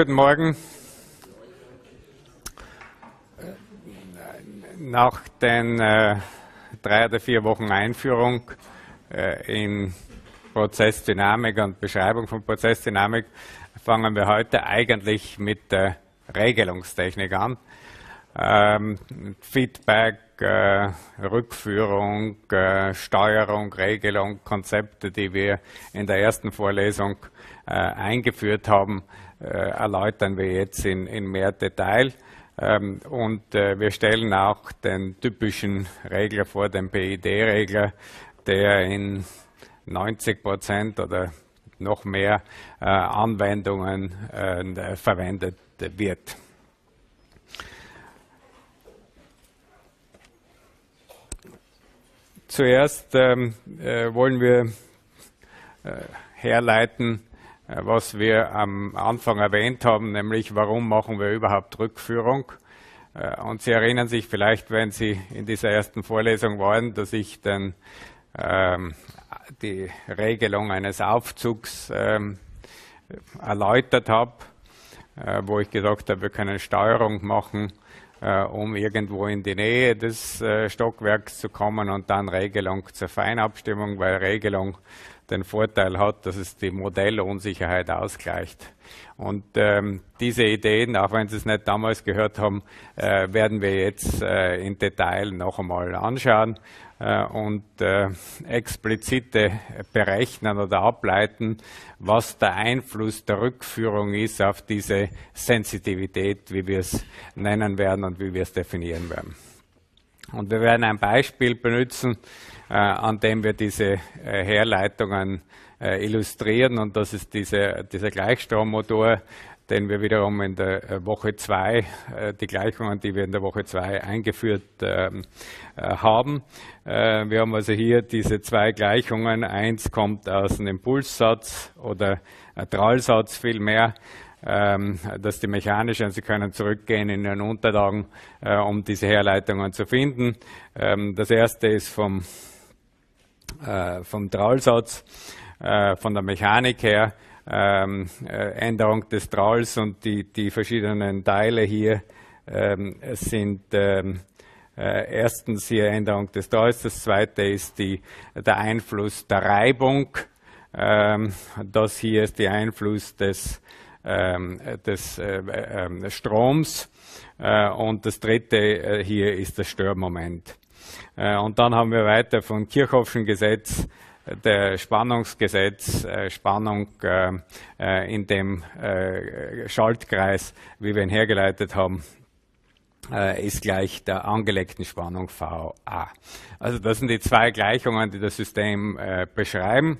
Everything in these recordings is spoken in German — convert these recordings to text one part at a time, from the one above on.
Guten Morgen. Nach den äh, drei oder vier Wochen Einführung äh, in Prozessdynamik und Beschreibung von Prozessdynamik fangen wir heute eigentlich mit der Regelungstechnik an. Ähm, Feedback, äh, Rückführung, äh, Steuerung, Regelung, Konzepte, die wir in der ersten Vorlesung äh, eingeführt haben, erläutern wir jetzt in, in mehr Detail. Ähm, und äh, wir stellen auch den typischen Regler vor, den PID-Regler, der in 90 Prozent oder noch mehr äh, Anwendungen äh, verwendet wird. Zuerst ähm, äh, wollen wir äh, herleiten, äh, was wir am Anfang erwähnt haben, nämlich warum machen wir überhaupt Rückführung. Äh, und Sie erinnern sich vielleicht, wenn Sie in dieser ersten Vorlesung waren, dass ich dann ähm, die Regelung eines Aufzugs ähm, erläutert habe, äh, wo ich gesagt habe, wir können Steuerung machen äh, um irgendwo in die Nähe des äh, Stockwerks zu kommen und dann Regelung zur Feinabstimmung, weil Regelung den Vorteil hat, dass es die Modellunsicherheit ausgleicht. Und ähm, diese Ideen, auch wenn Sie es nicht damals gehört haben, äh, werden wir jetzt äh, in Detail noch einmal anschauen äh, und äh, explizite berechnen oder ableiten, was der Einfluss der Rückführung ist auf diese Sensitivität, wie wir es nennen werden und wie wir es definieren werden. Und wir werden ein Beispiel benutzen, an dem wir diese äh, Herleitungen äh, illustrieren und das ist diese, dieser Gleichstrommotor, den wir wiederum in der äh, Woche 2, äh, die Gleichungen, die wir in der Woche 2 eingeführt ähm, äh, haben. Wir haben also hier diese zwei Gleichungen. Eins kommt aus einem Impulssatz oder Trallsatz vielmehr. Ähm, dass die mechanischen, Sie können zurückgehen in Ihren Unterlagen, um diese Herleitungen zu finden. Ähm, das erste ist vom, vom Trallsatz, von der Mechanik her ähm, äh, Änderung des Tralls und die, die verschiedenen Teile hier ähm, sind ähm, äh, erstens hier Änderung des Tralls, das zweite ist die, der Einfluss der Reibung, ähm, das hier ist der Einfluss des, ähm, des äh, äh, Stroms äh, und das dritte äh, hier ist das Störmoment. Und dann haben wir weiter von Kirchhoffschen Gesetz der Spannungsgesetz, äh, Spannung äh, äh, in dem Schaltkreis, wie wir ihn hergeleitet haben, ist gleich der angelegten Spannung VA. Also das sind die zwei Gleichungen, die das System beschreiben.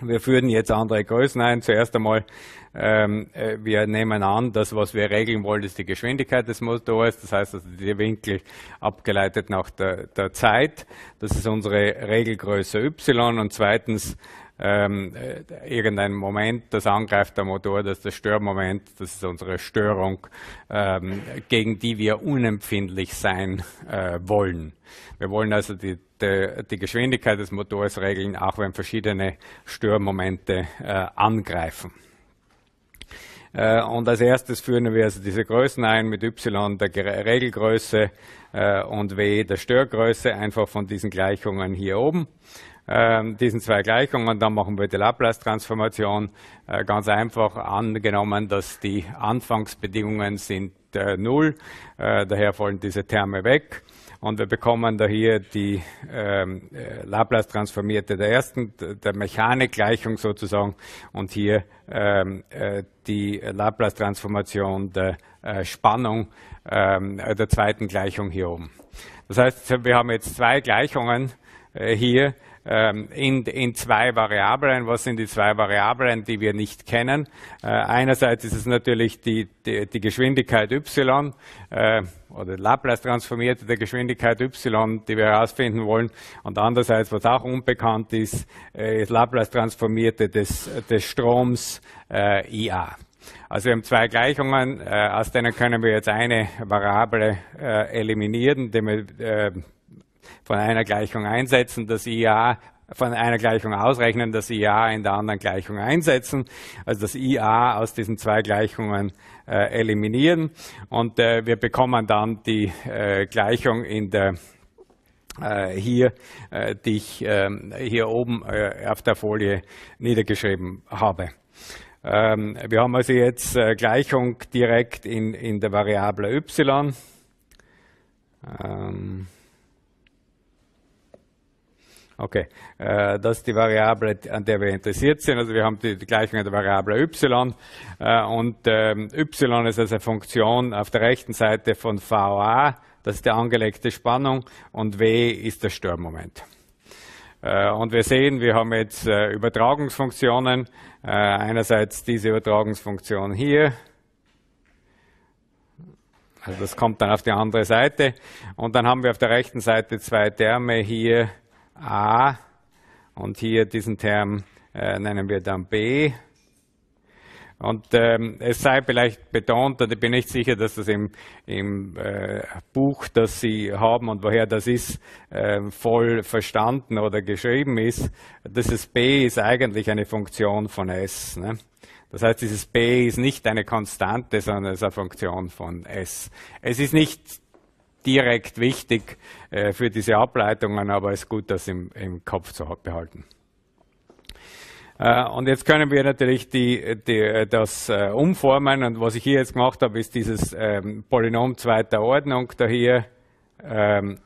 Wir führen jetzt andere Größen ein. Zuerst einmal, ähm, äh, wir nehmen an, dass was wir regeln wollen, ist die Geschwindigkeit des Motors. Das heißt, also der Winkel abgeleitet nach der, der Zeit. Das ist unsere Regelgröße Y. Und zweitens, ähm, äh, irgendein Moment, das angreift der Motor, das ist das Störmoment, das ist unsere Störung, ähm, gegen die wir unempfindlich sein äh, wollen. Wir wollen also die, die, die, Geschwindigkeit des Motors regeln, auch wenn verschiedene Störmomente äh, angreifen. Äh, und als erstes führen wir also diese Größen ein mit y der Regelgröße äh, und w der Störgröße, einfach von diesen Gleichungen hier oben äh, diesen zwei Gleichungen. Dann machen wir die Laplace-Transformation. Äh, ganz einfach angenommen, dass die Anfangsbedingungen sind äh, null. Äh, daher fallen diese Terme weg. Und wir bekommen da hier die ähm, äh, Laplace-Transformierte der ersten, der Mechanikgleichung sozusagen, und hier ähm, äh, die Laplace-Transformation der äh, Spannung ähm, der zweiten Gleichung hier oben. Das heißt, wir haben jetzt zwei Gleichungen äh, hier, in, in zwei Variablen. Was sind die zwei Variablen, die wir nicht kennen? Äh, einerseits ist es natürlich die, die, die Geschwindigkeit y äh, oder Laplace transformierte der Geschwindigkeit y, die wir herausfinden wollen. Und andererseits, was auch unbekannt ist, äh, ist Laplace transformierte des, des Stroms äh, IA. Also wir haben zwei Gleichungen, äh, aus denen können wir jetzt eine Variable äh, eliminieren, indem wir von einer Gleichung einsetzen. Das IA von einer Gleichung ausrechnen, das IA in der anderen Gleichung einsetzen, also das IA aus diesen zwei Gleichungen äh, eliminieren und äh, wir bekommen dann die äh, Gleichung in der äh, hier, äh, die ich ähm, hier oben äh, auf der Folie niedergeschrieben habe. Ähm, wir haben also jetzt Gleichung direkt in, in der Variable y. Ähm, okay, das ist die Variable, an der wir interessiert sind. Also wir haben die, Gleichung der Variable y und y ist also eine Funktion auf der rechten Seite von VA das ist die angelegte Spannung und W ist das Störmoment. Äh, und wir sehen, wir haben jetzt äh, Übertragungsfunktionen. Äh, einerseits diese Übertragungsfunktion hier. Also das kommt dann auf die andere Seite. Und dann haben wir auf der rechten Seite zwei Terme hier A und hier diesen Term nennen wir dann B. Und ähm, es sei vielleicht betont, und ich bin nicht sicher, dass das im, im äh, Buch, das Sie haben und woher das ist, äh, voll verstanden oder geschrieben ist. Dieses B ist eigentlich eine Funktion von S. Ne? Das heißt, dieses B ist nicht eine Konstante, sondern es ist eine Funktion von S. Es ist nicht direkt wichtig äh, für diese Ableitungen, aber es ist gut, das im, im Kopf zu behalten. Äh, und jetzt können wir natürlich die, die, das äh, umformen. Und was ich hier jetzt gemacht habe, ist dieses ähm, Polynom zweiter Ordnung da hier ähm,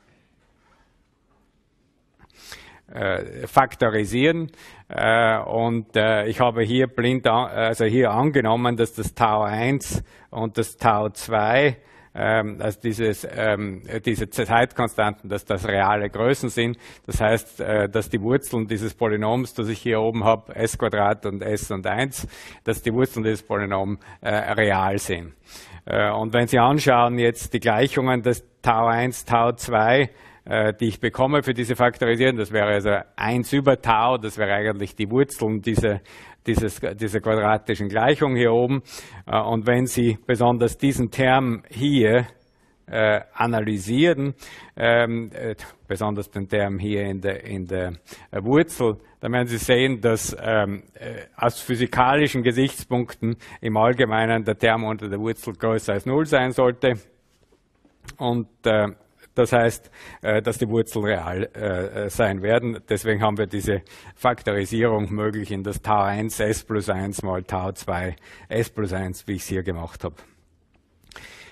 äh, faktorisieren. Äh, und äh, ich habe hier blind, an, also hier angenommen, dass das Tau 1 und das Tau 2 ähm, also dieses, ähm, diese Zeitkonstanten, dass das reale Größen sind. Das heißt, äh, dass die Wurzeln dieses Polynoms, das ich hier oben habe, s Quadrat und s und 1, dass die Wurzeln dieses Polynoms äh, real sind. Äh, und wenn Sie anschauen jetzt die Gleichungen des Tau 1, Tau 2, äh, die ich bekomme für diese Faktorisierung, das wäre also 1 über Tau, das wäre eigentlich die Wurzeln dieser, dieses, dieser quadratischen Gleichung hier oben. Äh, und wenn Sie besonders diesen Term hier äh, analysieren, ähm, äh, besonders den Term hier in der, in der äh, Wurzel, dann werden Sie sehen, dass ähm, äh, aus physikalischen Gesichtspunkten im Allgemeinen der Term unter der Wurzel größer als Null sein sollte. Und das heißt, äh, dass die Wurzeln real äh, sein werden. Deswegen haben wir diese Faktorisierung möglich in das Tau 1 s plus 1 mal Tau 2 s plus 1, wie ich es hier gemacht habe.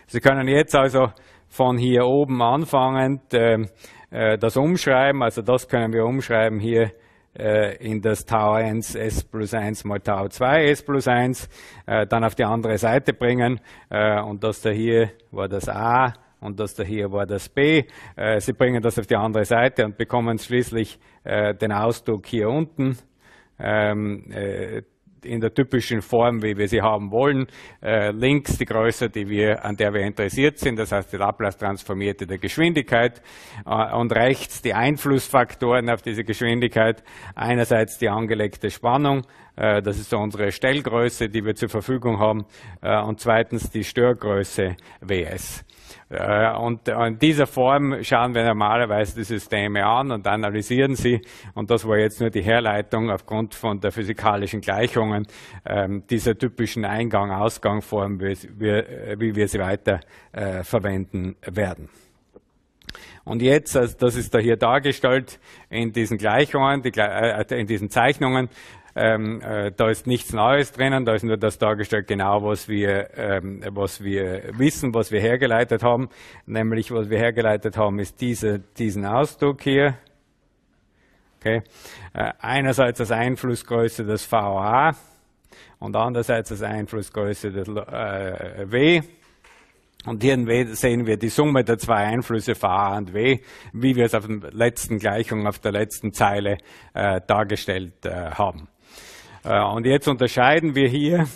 Sie können jetzt also von hier oben anfangend äh, das umschreiben. Also das können wir umschreiben hier in das Tau 1 s plus 1 mal Tau 2 s plus 1, dann auf die andere Seite bringen. Und das da hier war das a und das da hier war das B. Äh, Sie bringen das auf die andere Seite und bekommen schließlich äh, den Ausdruck hier unten ähm, äh, in der typischen Form, wie wir sie haben wollen. links die Größe, die wir, an der wir interessiert sind, das heißt die Laplace-Transformierte der Geschwindigkeit und rechts die Einflussfaktoren auf diese Geschwindigkeit. Einerseits die angelegte Spannung, das ist so unsere Stellgröße, die wir zur Verfügung haben und zweitens die Störgröße Ws. Äh, und in dieser Form schauen wir normalerweise die Systeme an und analysieren sie. Und das war jetzt nur die Herleitung aufgrund von der physikalischen Gleichungen ähm, dieser typischen Eingang-Ausgang-Form, wie wir sie weiter äh, verwenden werden. Und jetzt, also das ist da hier dargestellt in diesen Gleichungen, äh, in diesen Zeichnungen, ähm, äh, da ist nichts Neues drinnen, da ist nur das dargestellt, genau was wir, ähm, was wir wissen, was wir hergeleitet haben. Nämlich, was wir hergeleitet haben, ist diese, diesen Ausdruck hier. Okay. Äh, einerseits als Einflussgröße des VA und andererseits als Einflussgröße des äh, W. Und hier sehen wir die Summe der zwei Einflüsse VA und W, wie wir es auf der letzten Gleichung, auf der letzten Zeile äh, dargestellt äh, haben. Äh, und jetzt unterscheiden wir hier,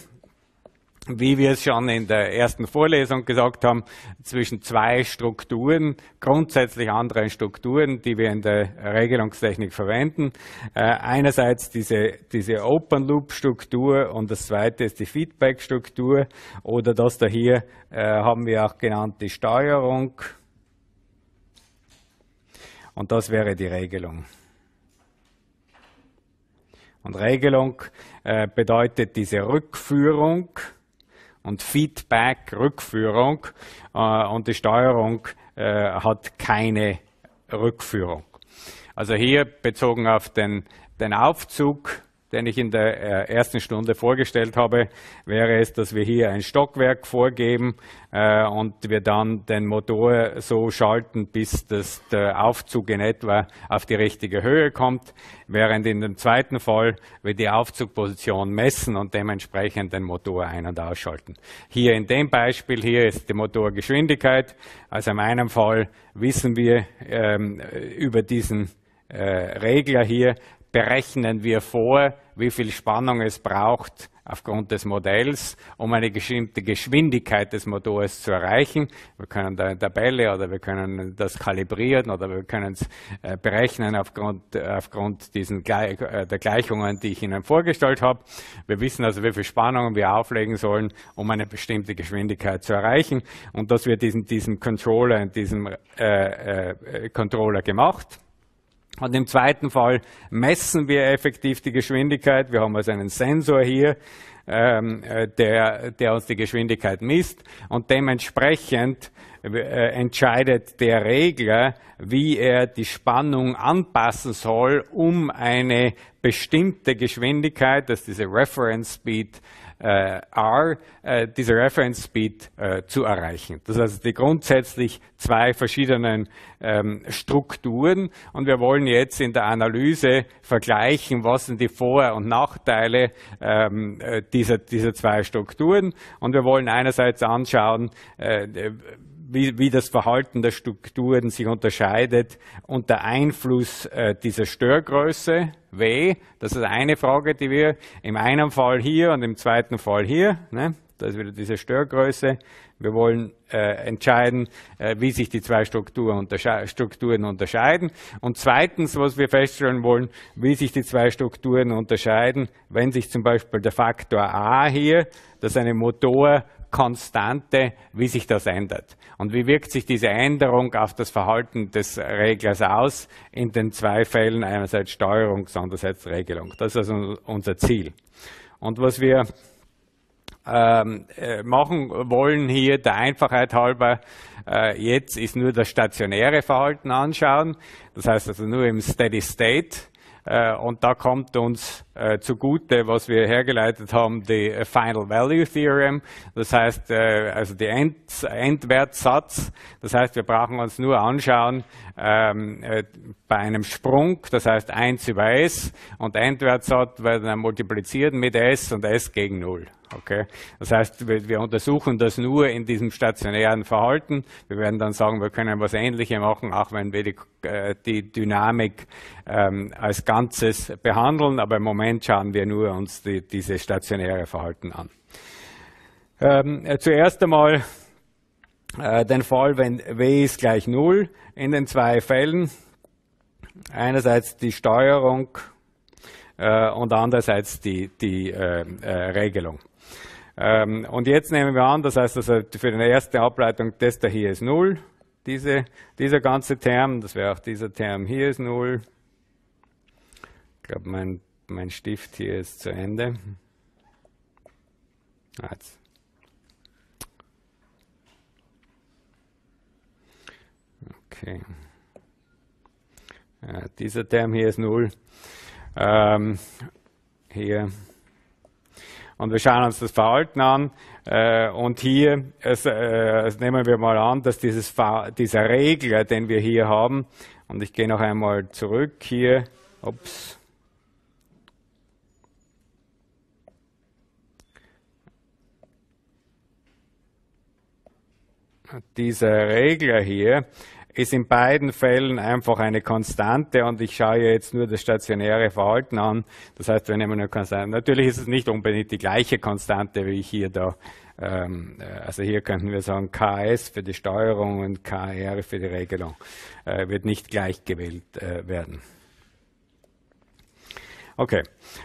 wie wir es schon in der ersten Vorlesung gesagt haben, zwischen zwei Strukturen, grundsätzlich anderen Strukturen, die wir in der Regelungstechnik verwenden. Äh, einerseits diese, diese Open Loop Struktur und das zweite ist die Feedback Struktur oder das da hier äh, haben wir auch genannt die Steuerung. Und das wäre die Regelung. Und Regelung äh, bedeutet diese Rückführung und Feedback, Rückführung äh, und die Steuerung äh, hat keine Rückführung. Also hier bezogen auf den, den Aufzug den ich in der äh, ersten Stunde vorgestellt habe, wäre es, dass wir hier ein Stockwerk vorgeben äh, und wir dann den Motor so schalten, bis das, der Aufzug in etwa auf die richtige Höhe kommt, während in dem zweiten Fall wir die Aufzugposition messen und dementsprechend den Motor ein- und ausschalten. Hier in dem Beispiel hier ist die Motorgeschwindigkeit. Also in einem Fall wissen wir ähm, über diesen äh, Regler hier, berechnen wir vor, wie viel Spannung es braucht aufgrund des Modells, um eine bestimmte Geschwindigkeit des Motors zu erreichen. Wir können da eine Tabelle oder wir können das kalibrieren oder wir können es äh, berechnen aufgrund, aufgrund diesen äh, der Gleichungen, die ich Ihnen vorgestellt habe. Wir wissen also, wie viel Spannung wir auflegen sollen, um eine bestimmte Geschwindigkeit zu erreichen und das wird diesen, diesen Controller in diesem äh, äh, Controller gemacht. Und im zweiten Fall messen wir effektiv die Geschwindigkeit. Wir haben also einen Sensor hier, ähm, äh, der, der uns die Geschwindigkeit misst und dementsprechend äh, entscheidet der Regler, wie er die Spannung anpassen soll, um eine bestimmte Geschwindigkeit, das ist diese Reference Speed, R, äh, diese Reference Speed äh, zu erreichen. Das heißt, die grundsätzlich zwei verschiedenen ähm, Strukturen und wir wollen jetzt in der Analyse vergleichen, was sind die Vor- und Nachteile ähm, äh, dieser, dieser zwei Strukturen und wir wollen einerseits anschauen, äh, wie, wie das Verhalten der Strukturen sich unterscheidet unter Einfluss äh, dieser Störgröße W. Das ist eine Frage, die wir im einen Fall hier und im zweiten Fall hier, ne, da ist wieder diese Störgröße. Wir wollen äh, entscheiden, äh, wie sich die zwei Strukturen, untersche Strukturen unterscheiden. Und zweitens, was wir feststellen wollen, wie sich die zwei Strukturen unterscheiden, wenn sich zum Beispiel der Faktor A hier, das ist eine Motor Konstante, wie sich das ändert. Und wie wirkt sich diese Änderung auf das Verhalten des Reglers aus in den zwei Fällen, einerseits Steuerung, andererseits Regelung. Das ist also unser Ziel. Und was wir ähm, äh, machen wollen hier der Einfachheit halber äh, jetzt ist nur das stationäre Verhalten anschauen. Das heißt also nur im Steady State. Äh, und da kommt uns äh, zugute, was wir hergeleitet haben, die äh, Final Value Theorem. Das heißt, äh, also die End Endwertsatz. Das heißt, wir brauchen uns nur anschauen, ähm, äh, bei einem Sprung, das heißt 1 über S und Endwertsatz werden dann multipliziert mit S und S gegen 0. Okay? Das heißt, wir, wir, untersuchen das nur in diesem stationären Verhalten. Wir werden dann sagen, wir können was Ähnliches machen, auch wenn wir die, äh, die Dynamik ähm, als Ganzes behandeln. Aber im Moment schauen wir nur uns die, diese stationäre Verhalten an. Ähm, äh, zuerst einmal äh, den Fall, wenn W ist gleich Null in den zwei Fällen. Einerseits die Steuerung äh, und andererseits die, die äh, äh, Regelung. Ähm, und jetzt nehmen wir an, das heißt also für die erste Ableitung, das da hier ist 0. Diese, dieser ganze Term, das wäre auch dieser Term hier ist 0. Ich glaube, mein, mein Stift hier ist zu Ende. Jetzt. Okay. Ja, dieser Term hier ist 0. Ähm, hier und wir schauen uns das Verhalten an. Äh, und hier es, äh, nehmen wir mal an, dass dieses, dieser Regler, den wir hier haben, und ich gehe noch einmal zurück hier, ups, dieser Regler hier ist in beiden Fällen einfach eine Konstante und ich schaue jetzt nur das stationäre Verhalten an. Das heißt, wir nehmen eine Konstante. Natürlich ist es nicht unbedingt die gleiche Konstante, wie hier da, ähm, äh, also hier könnten wir sagen KS für die Steuerung und KR für die Regelung, äh, wird nicht gleich gewählt äh, werden. Okay,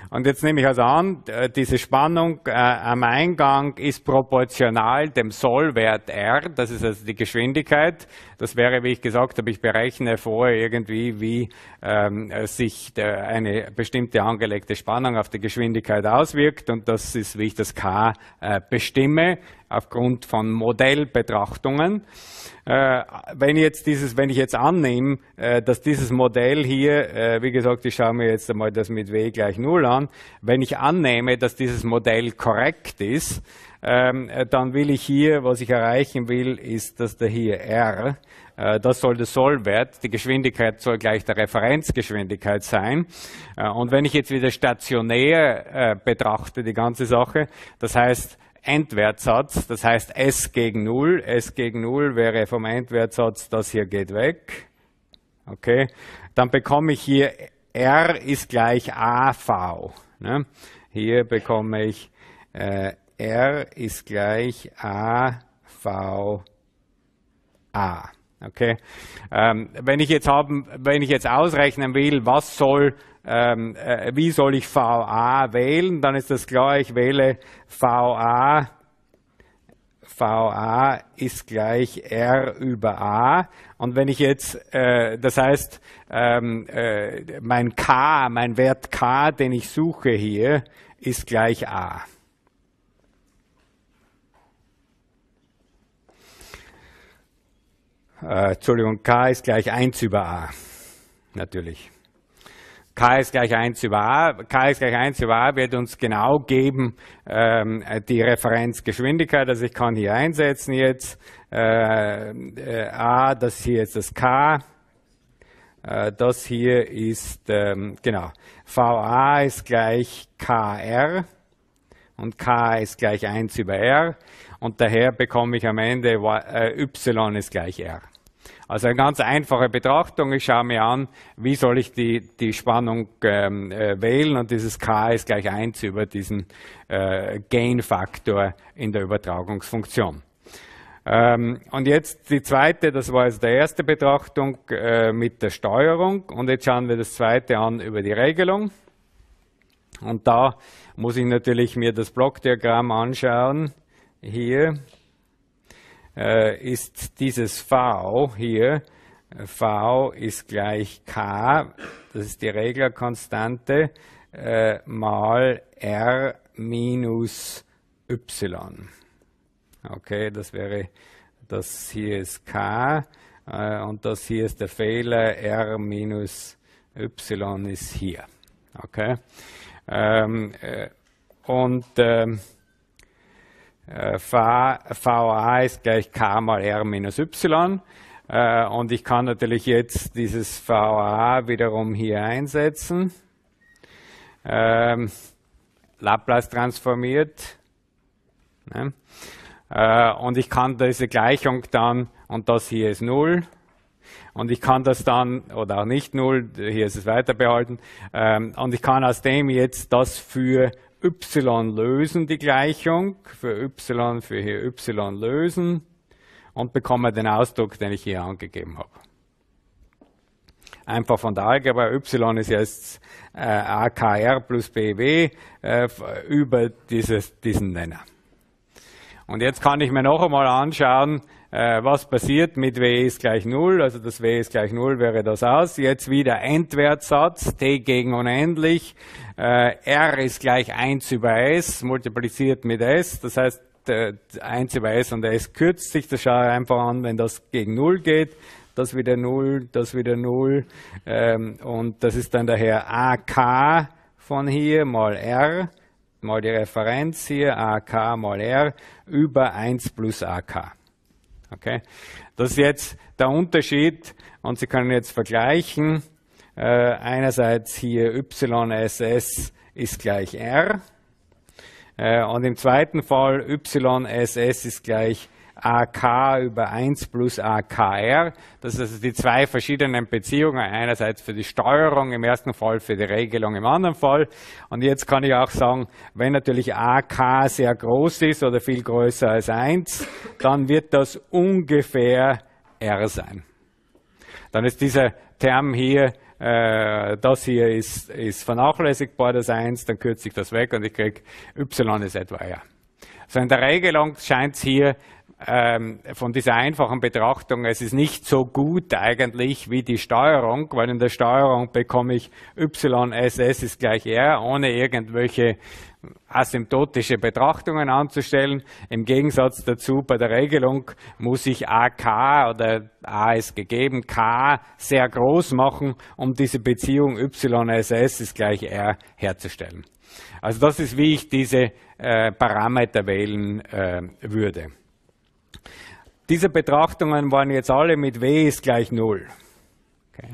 und jetzt nehme ich also an, äh, diese Spannung äh, am Eingang ist proportional dem Sollwert R, das ist also die Geschwindigkeit. Das wäre, wie ich gesagt habe, ich berechne vorher irgendwie, wie ähm, sich der, eine bestimmte angelegte Spannung auf die Geschwindigkeit auswirkt und das ist, wie ich das K äh, bestimme aufgrund von Modellbetrachtungen. Äh, wenn, jetzt dieses, wenn ich jetzt annehme, äh, dass dieses Modell hier, äh, wie gesagt, ich schaue mir jetzt einmal das mit W gleich Null an, wenn ich annehme, dass dieses Modell korrekt ist, ähm, dann will ich hier, was ich erreichen will, ist, dass der hier R, äh, das soll der Sollwert, die Geschwindigkeit soll gleich der Referenzgeschwindigkeit sein. Äh, und wenn ich jetzt wieder stationär äh, betrachte, die ganze Sache, das heißt, Endwertsatz, das heißt S gegen 0. S gegen 0 wäre vom Endwertsatz, das hier geht weg. Okay, dann bekomme ich hier R ist gleich AV. Ne? Hier bekomme ich äh, R ist gleich AVA. Okay, ähm, wenn ich jetzt haben, wenn ich jetzt ausrechnen will, was soll ähm, äh, wie soll ich VA wählen, dann ist das klar, ich wähle VA, VA ist gleich R über A. Und wenn ich jetzt, äh, das heißt, ähm, äh, mein K, mein Wert K, den ich suche hier, ist gleich A. Äh, Entschuldigung, K ist gleich 1 über A. Natürlich. K ist gleich 1 über A. K ist gleich 1 über A wird uns genau geben ähm, die Referenzgeschwindigkeit. Also ich kann hier einsetzen jetzt äh, äh, A, das hier ist das K. Äh, das hier ist, ähm, genau, VA ist gleich KR und K ist gleich 1 über R und daher bekomme ich am Ende äh, Y ist gleich R. Also eine ganz einfache Betrachtung. Ich schaue mir an, wie soll ich die, die Spannung ähm, äh, wählen und dieses K ist gleich 1 über diesen äh, Gain-Faktor in der Übertragungsfunktion. Ähm, und jetzt die zweite, das war jetzt die erste Betrachtung äh, mit der Steuerung und jetzt schauen wir das zweite an über die Regelung. Und da muss ich natürlich mir das Blockdiagramm anschauen. Hier äh, ist dieses V hier, V ist gleich K, das ist die Reglerkonstante, äh, mal R minus Y. Okay, das wäre, das hier ist K äh, und das hier ist der Fehler, R minus Y ist hier. Okay. Ähm, äh, und ähm, VA ist gleich K mal R minus Y. Äh, und ich kann natürlich jetzt dieses VA wiederum hier einsetzen. Ähm, Laplace transformiert. Ne? Äh, und ich kann diese Gleichung dann, und das hier ist 0, und ich kann das dann, oder auch nicht 0, hier ist es weiter behalten, ähm, und ich kann aus dem jetzt das für y lösen, die Gleichung, für y, für hier y lösen und bekomme den Ausdruck, den ich hier angegeben habe. Einfach von der Algebra, y ist jetzt äh, AKR plus BW äh, über dieses, diesen Nenner. Und jetzt kann ich mir noch einmal anschauen, äh, was passiert mit W ist gleich 0, also das W ist gleich 0 wäre das aus. Jetzt wieder Endwertsatz, t gegen unendlich, äh, R ist gleich 1 über S, multipliziert mit S, das heißt 1 über S und S kürzt sich, das schaue ich einfach an, wenn das gegen 0 geht, das wieder 0, das wieder 0 ähm, und das ist dann daher AK von hier mal R, mal die Referenz hier, AK mal R, über 1 plus AK. Okay? Das ist jetzt der Unterschied und Sie können jetzt vergleichen. Äh, einerseits hier YSS ist gleich R äh, und im zweiten Fall YSS ist gleich AK über 1 plus AKR. Das sind also die zwei verschiedenen Beziehungen. Einerseits für die Steuerung im ersten Fall, für die Regelung im anderen Fall. Und jetzt kann ich auch sagen, wenn natürlich AK sehr groß ist oder viel größer als 1, dann wird das ungefähr R sein. Dann ist dieser Term hier äh, das hier ist, ist vernachlässigbar, das 1, dann kürze ich das weg und ich kriege y ist etwa r. Also in der Regelung scheint es hier ähm, von dieser einfachen Betrachtung, es ist nicht so gut eigentlich wie die Steuerung, weil in der Steuerung bekomme ich YSS ist gleich R, ohne irgendwelche asymptotische Betrachtungen anzustellen. Im Gegensatz dazu bei der Regelung muss ich AK oder A ist gegeben, K sehr groß machen, um diese Beziehung YSS ist gleich R herzustellen. Also das ist, wie ich diese äh, Parameter wählen äh, würde. Diese Betrachtungen waren jetzt alle mit W ist gleich 0. Okay.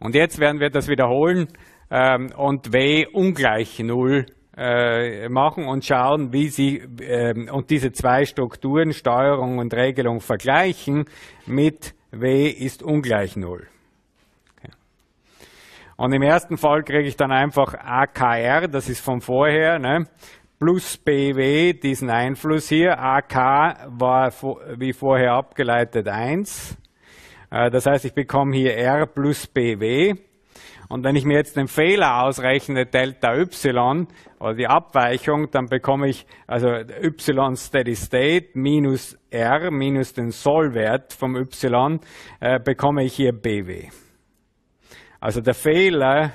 Und jetzt werden wir das wiederholen ähm, und W ungleich 0 äh, machen und schauen, wie sie ähm, und diese zwei Strukturen, Steuerung und Regelung, vergleichen mit W ist ungleich 0. Okay. Und im ersten Fall kriege ich dann einfach AKR, das ist von vorher, ne? Plus BW, diesen Einfluss hier. AK war wie vorher abgeleitet 1. Äh, das heißt, ich bekomme hier R plus BW. Und wenn ich mir jetzt den Fehler ausrechne, Delta Y, oder die Abweichung, dann bekomme ich also Y Steady State minus R, minus den Sollwert vom Y, äh, bekomme ich hier BW. Also der Fehler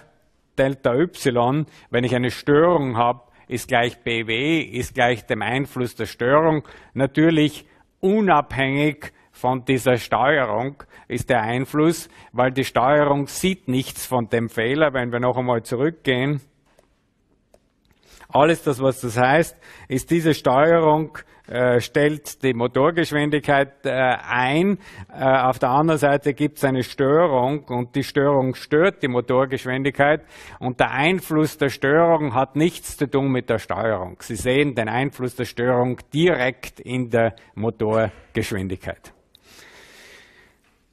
Delta Y, wenn ich eine Störung habe, ist gleich BW, ist gleich dem Einfluss der Störung. Natürlich unabhängig von dieser Steuerung ist der Einfluss, weil die Steuerung sieht nichts von dem Fehler. Wenn wir noch einmal zurückgehen, alles das, was das heißt, ist diese Steuerung stellt die Motorgeschwindigkeit äh, ein. Äh, auf der anderen Seite gibt es eine Störung und die Störung stört die Motorgeschwindigkeit und der Einfluss der Störung hat nichts zu tun mit der Steuerung. Sie sehen den Einfluss der Störung direkt in der Motorgeschwindigkeit.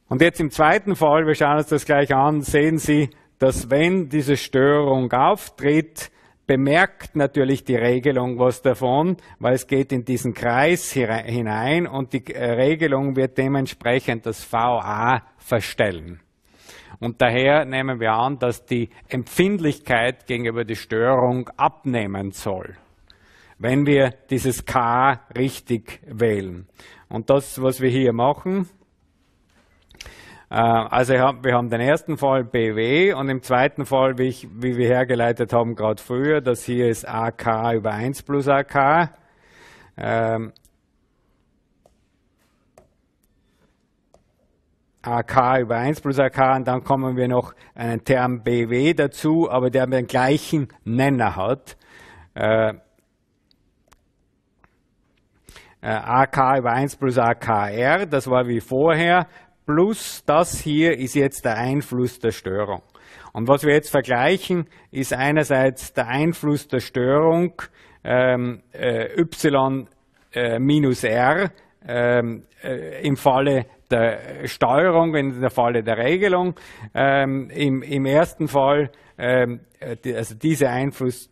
Und jetzt im zweiten Fall, wir schauen uns das gleich an, sehen Sie, dass wenn diese Störung auftritt, bemerkt natürlich die Regelung was davon, weil es geht in diesen Kreis hinein und die äh, Regelung wird dementsprechend das VA verstellen. Und daher nehmen wir an, dass die Empfindlichkeit gegenüber der Störung abnehmen soll, wenn wir dieses K richtig wählen. Und das, was wir hier machen, also wir haben den ersten Fall BW und im zweiten Fall, wie, ich, wie wir hergeleitet haben gerade früher, das hier ist AK über 1 plus AK. Ähm, AK über 1 plus AK und dann kommen wir noch einen Term BW dazu, aber der den gleichen Nenner hat. Äh, äh AK über 1 plus AKR, das war wie vorher, plus das hier ist jetzt der Einfluss der Störung. Und was wir jetzt vergleichen, ist einerseits der Einfluss der Störung ähm, äh, y äh, minus r ähm, äh, im Falle der Steuerung, in der Falle der Regelung. Ähm, im, im, ersten Fall, ähm, die, also dieser Einfluss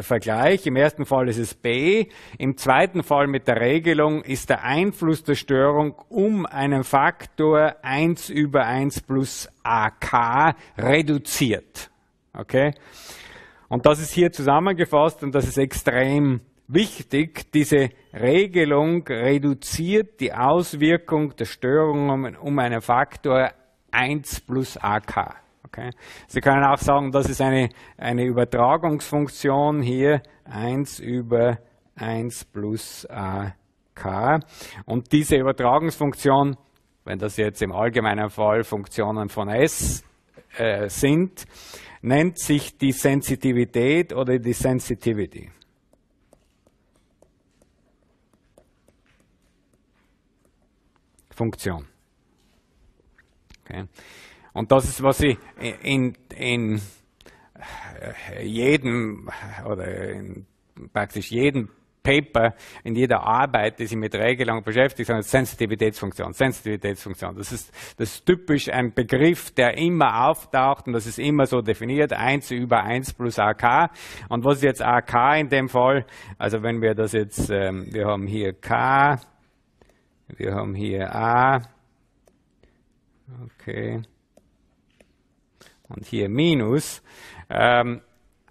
Vergleich. Im ersten Fall ist es B. Im zweiten Fall mit der Regelung ist der Einfluss der Störung um einen Faktor 1 über 1 plus AK reduziert. Okay? Und das ist hier zusammengefasst und das ist extrem wichtig. Diese Regelung reduziert die Auswirkung der Störungen um einen Faktor 1 plus AK. Okay. Sie können auch sagen, das ist eine, eine Übertragungsfunktion hier 1 über 1 plus AK. Und diese Übertragungsfunktion, wenn das jetzt im allgemeinen Fall Funktionen von S äh, sind, nennt sich die Sensitivität oder die Sensitivity. Funktion. Okay. Und das ist, was ich in, in jedem oder in praktisch jedem Paper, in jeder Arbeit, die sich mit Regelung beschäftigt, sondern Sensitivitätsfunktion, Sensitivitätsfunktion. Das ist, das ist typisch ein Begriff, der immer auftaucht und das ist immer so definiert, 1 über 1 plus AK. Und was ist jetzt AK in dem Fall? Also wenn wir das jetzt, ähm, wir haben hier K, wir haben hier A, okay, und hier Minus. Ähm,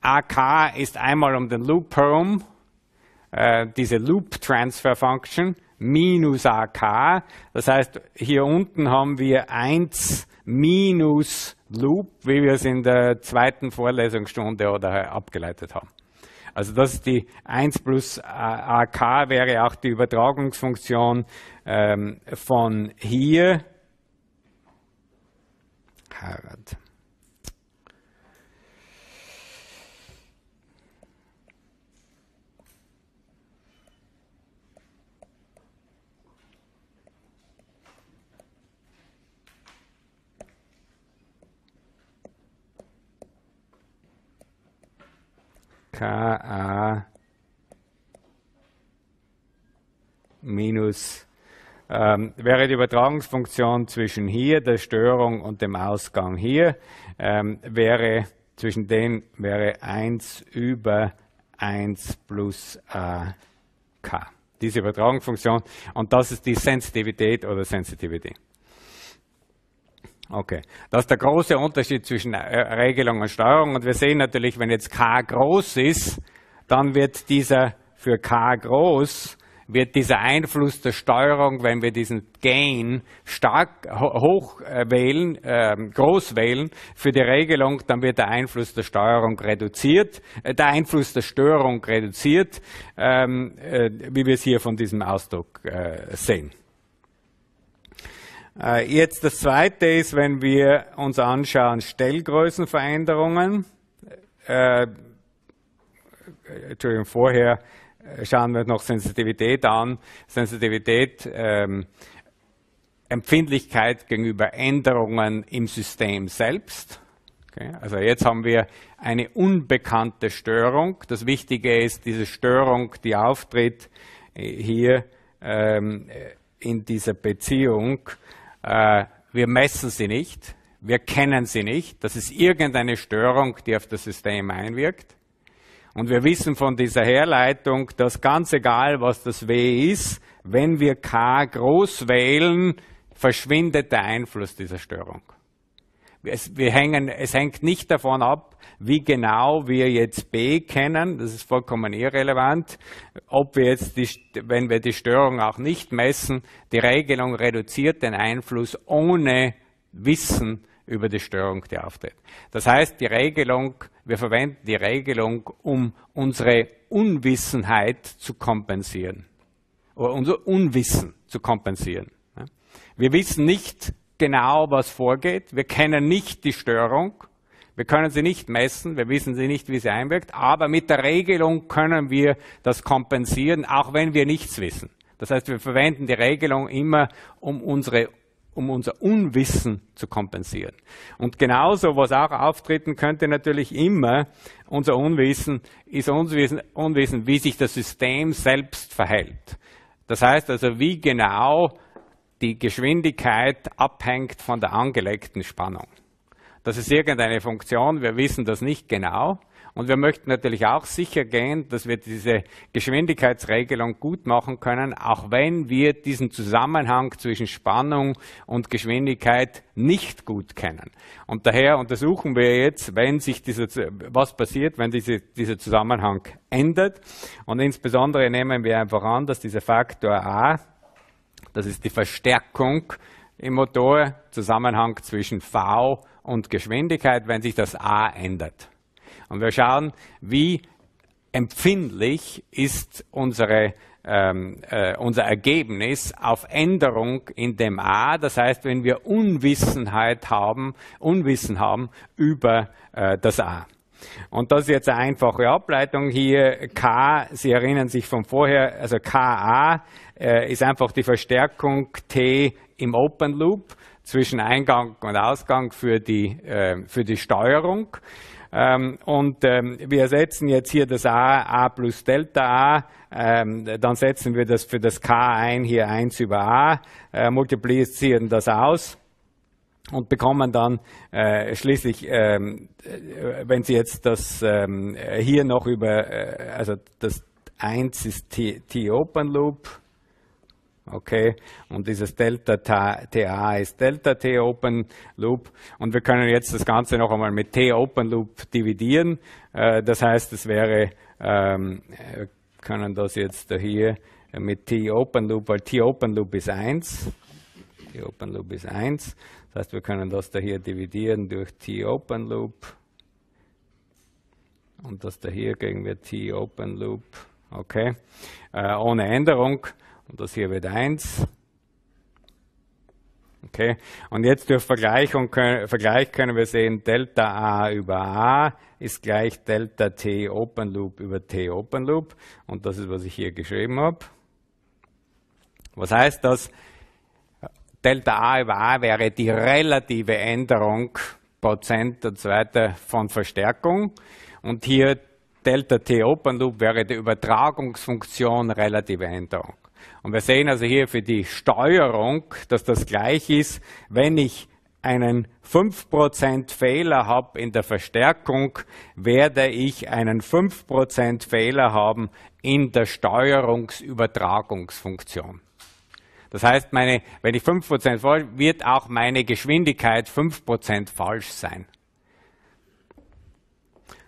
AK ist einmal um den Loop herum, äh, diese Loop Transfer Function, minus AK. Das heißt, hier unten haben wir 1 minus Loop, wie wir es in der zweiten Vorlesungsstunde oder abgeleitet haben. Also das ist die 1 plus AK wäre auch die Übertragungsfunktion ähm, von hier. Harald. Ka minus ähm, wäre die Übertragungsfunktion zwischen hier, der Störung und dem Ausgang hier, ähm, wäre zwischen denen wäre 1 über 1 plus äh, k. Diese Übertragungsfunktion und das ist die Sensitivität oder Sensitivity. Okay, das ist der große Unterschied zwischen äh, Regelung und Steuerung. Und wir sehen natürlich, wenn jetzt k groß ist, dann wird dieser für k groß, wird dieser Einfluss der Steuerung, wenn wir diesen Gain stark hoch äh, wählen, äh, groß wählen für die Regelung, dann wird der Einfluss der Steuerung reduziert, äh, der Einfluss der Störung reduziert, ähm, äh, wie wir es hier von diesem Ausdruck äh, sehen. Äh, jetzt das zweite ist, wenn wir uns anschauen, Stellgrößenveränderungen. Äh, Entschuldigung, vorher äh, schauen wir noch Sensitivität an. Sensitivität, ähm, Empfindlichkeit gegenüber Änderungen im System selbst. Okay, also jetzt haben wir eine unbekannte Störung. Das Wichtige ist, diese Störung, die auftritt hier ähm, in dieser Beziehung, äh, wir messen sie nicht, wir kennen sie nicht. Das ist irgendeine Störung, die auf das System einwirkt. Und wir wissen von dieser Herleitung, dass ganz egal, was das W ist, wenn wir K groß wählen, verschwindet der Einfluss dieser Störung. Es, wir hängen, es hängt nicht davon ab, wie genau wir jetzt B kennen, das ist vollkommen irrelevant, ob wir jetzt, die, wenn wir die Störung auch nicht messen, die Regelung reduziert den Einfluss ohne Wissen über die Störung, die auftritt. Das heißt, die Regelung, wir verwenden die Regelung, um unsere Unwissenheit zu kompensieren. Oder unser Unwissen zu kompensieren. Wir wissen nicht genau, was vorgeht. Wir kennen nicht die Störung. Wir können sie nicht messen, wir wissen sie nicht, wie sie einwirkt, aber mit der Regelung können wir das kompensieren, auch wenn wir nichts wissen. Das heißt, wir verwenden die Regelung immer, um unsere um unser Unwissen zu kompensieren. Und genauso, was auch auftreten könnte, natürlich immer unser Unwissen, ist Unwissen, Unwissen, wie sich das System selbst verhält. Das heißt also, wie genau die Geschwindigkeit abhängt von der angelegten Spannung. Das ist irgendeine Funktion, wir wissen das nicht genau. Und wir möchten natürlich auch sicher gehen, dass wir diese Geschwindigkeitsregelung gut machen können, auch wenn wir diesen Zusammenhang zwischen Spannung und Geschwindigkeit nicht gut kennen. Und daher untersuchen wir jetzt, wenn sich dieser, was passiert, wenn diese, dieser Zusammenhang ändert. Und insbesondere nehmen wir einfach an, dass dieser Faktor A, das ist die Verstärkung im Motor, Zusammenhang zwischen V und Geschwindigkeit, wenn sich das A ändert. Und wir schauen, wie empfindlich ist unsere, ähm, äh, unser Ergebnis auf Änderung in dem A. Das heißt, wenn wir Unwissenheit haben, Unwissen haben über äh, das A. Und das ist jetzt eine einfache Ableitung hier. K, Sie erinnern sich von vorher, also KA äh, ist einfach die Verstärkung T im Open Loop zwischen Eingang und Ausgang für die, äh, für die Steuerung. Ähm, und ähm, wir ersetzen jetzt hier das A, A plus Delta A, ähm, dann setzen wir das für das K ein, hier 1 über A, äh, multiplizieren das aus und bekommen dann äh, schließlich, ähm, äh, wenn Sie jetzt das ähm, hier noch über, äh, also das 1 ist T, T Open Loop, Okay, und dieses Delta TA ist Delta T Open Loop. Und wir können jetzt das Ganze noch einmal mit T Open Loop dividieren. Äh, das heißt, es wäre, ähm, wir können das jetzt hier mit T Open Loop, weil T Open Loop ist 1. T Open Loop ist 1. Das heißt, wir können das da hier dividieren durch T Open Loop. Und das da hier kriegen wir T Open Loop. Okay, äh, ohne Änderung. Und das hier wird 1. Okay, und jetzt durch Vergleichung, Vergleich können wir sehen, Delta A über A ist gleich Delta T Open Loop über T Open Loop. Und das ist, was ich hier geschrieben habe. Was heißt das? Delta A über A wäre die relative Änderung Prozent und so weiter von Verstärkung. Und hier Delta T Open Loop wäre die Übertragungsfunktion relative Änderung. Und wir sehen also hier für die Steuerung, dass das gleich ist, wenn ich einen 5% Fehler habe in der Verstärkung, werde ich einen 5% Fehler haben in der Steuerungsübertragungsfunktion. Das heißt, meine, wenn ich 5% falsch, wird auch meine Geschwindigkeit 5% falsch sein.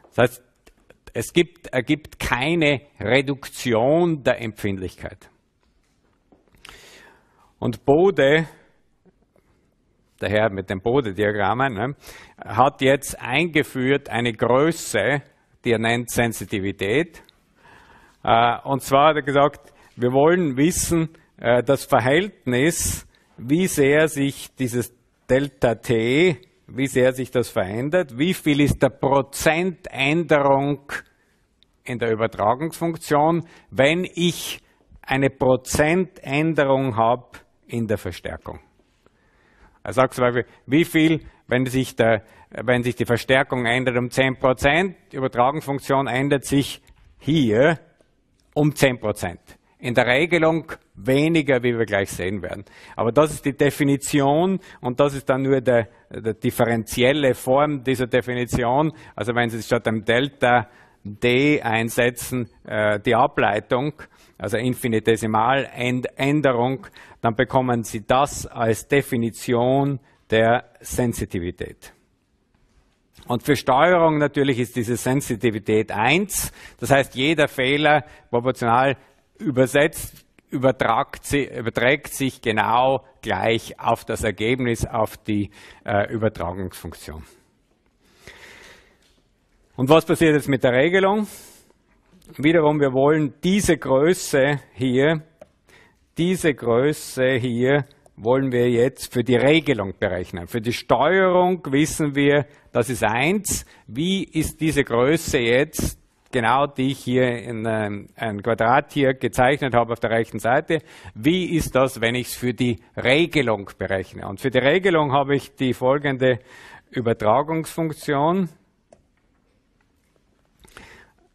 Das heißt, es gibt, ergibt keine Reduktion der Empfindlichkeit. Und Bode, der Herr mit den Bode-Diagrammen, ne, hat jetzt eingeführt eine Größe, die er nennt Sensitivität. Äh, und zwar hat er gesagt, wir wollen wissen, äh, das Verhältnis, wie sehr sich dieses Delta T, wie sehr sich das verändert, wie viel ist der Prozentänderung in der Übertragungsfunktion, wenn ich eine Prozentänderung habe in der Verstärkung. Er sagt zum Beispiel, wie viel, wenn sich, der, wenn sich die Verstärkung ändert um 10%, die Übertragungsfunktion ändert sich hier um 10%. In der Regelung weniger, wie wir gleich sehen werden. Aber das ist die Definition und das ist dann nur der, der differenzielle Form dieser Definition. Also wenn Sie statt dem Delta D einsetzen, äh, die Ableitung, also Infinitesimaländerung, dann bekommen Sie das als Definition der Sensitivität. Und für Steuerung natürlich ist diese Sensitivität 1. Das heißt, jeder Fehler proportional übersetzt übertragt, überträgt sich genau gleich auf das Ergebnis, auf die äh, Übertragungsfunktion. Und was passiert jetzt mit der Regelung? Wiederum, wir wollen diese Größe hier, diese Größe hier wollen wir jetzt für die Regelung berechnen. Für die Steuerung wissen wir, das ist 1. Wie ist diese Größe jetzt genau die ich hier in ähm, ein Quadrat hier gezeichnet habe auf der rechten Seite. Wie ist das, wenn ich es für die Regelung berechne? Und für die Regelung habe ich die folgende Übertragungsfunktion.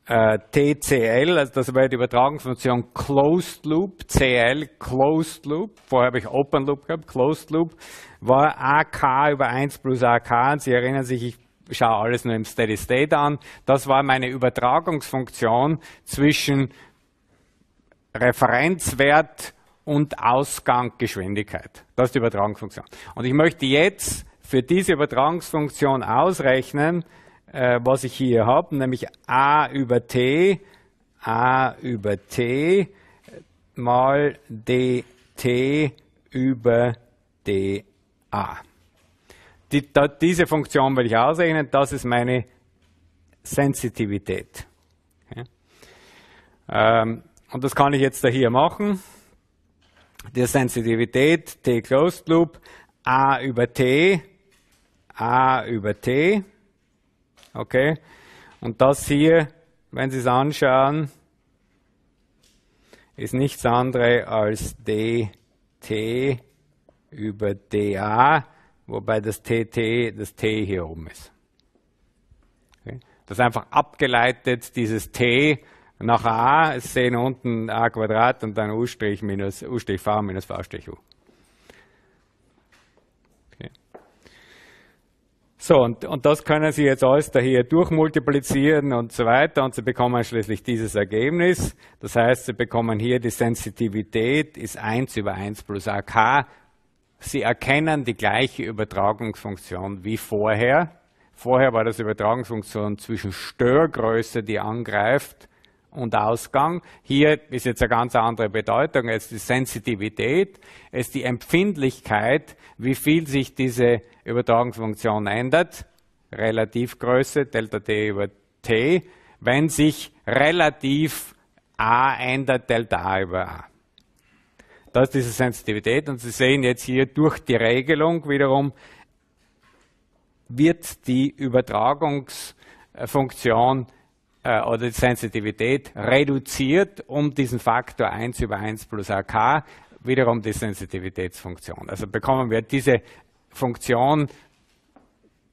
Äh, TCL, also das wäre die Übertragungsfunktion Closed Loop, CL Closed Loop, vorher habe ich Open Loop gehabt, Closed Loop, war AK über 1 plus AK, und Sie erinnern sich, ich schaue alles nur im Steady State an. Das war meine Übertragungsfunktion zwischen Referenzwert und Ausgangsgeschwindigkeit. Das ist die Übertragungsfunktion. Und ich möchte jetzt für diese Übertragungsfunktion ausrechnen, äh, was ich hier habe, nämlich a über t, a über t mal dt über dA. Die, da, diese Funktion will ich ausrechnen, das ist meine Sensitivität. Okay. Ähm, und das kann ich jetzt da hier machen. Die Sensitivität T Closed Loop A über T, A über T. Okay. Und das hier, wenn Sie es anschauen, ist nichts anderes als dt über dA wobei das TT, das T hier oben ist. Okay. Das ist einfach abgeleitet, dieses T nach A, es sehen unten A Quadrat und dann U' minus U' V minus V' U. Okay. So, und, und das können Sie jetzt alles da hier durchmultiplizieren und so weiter und Sie bekommen schließlich dieses Ergebnis. Das heißt, Sie bekommen hier die Sensitivität ist 1 über 1 plus AK. Sie erkennen die gleiche Übertragungsfunktion wie vorher. Vorher war das Übertragungsfunktion zwischen Störgröße, die angreift, und Ausgang. Hier ist jetzt eine ganz andere Bedeutung. Es ist die Sensitivität, es ist die Empfindlichkeit, wie viel sich diese Übertragungsfunktion ändert. Relativgröße, Delta T über T, wenn sich relativ A ändert, Delta A über A. Das ist diese Sensitivität und Sie sehen jetzt hier durch die Regelung wiederum wird die Übertragungsfunktion äh, oder die Sensitivität reduziert um diesen Faktor 1 über 1 plus AK, wiederum die Sensitivitätsfunktion. Also bekommen wir diese Funktion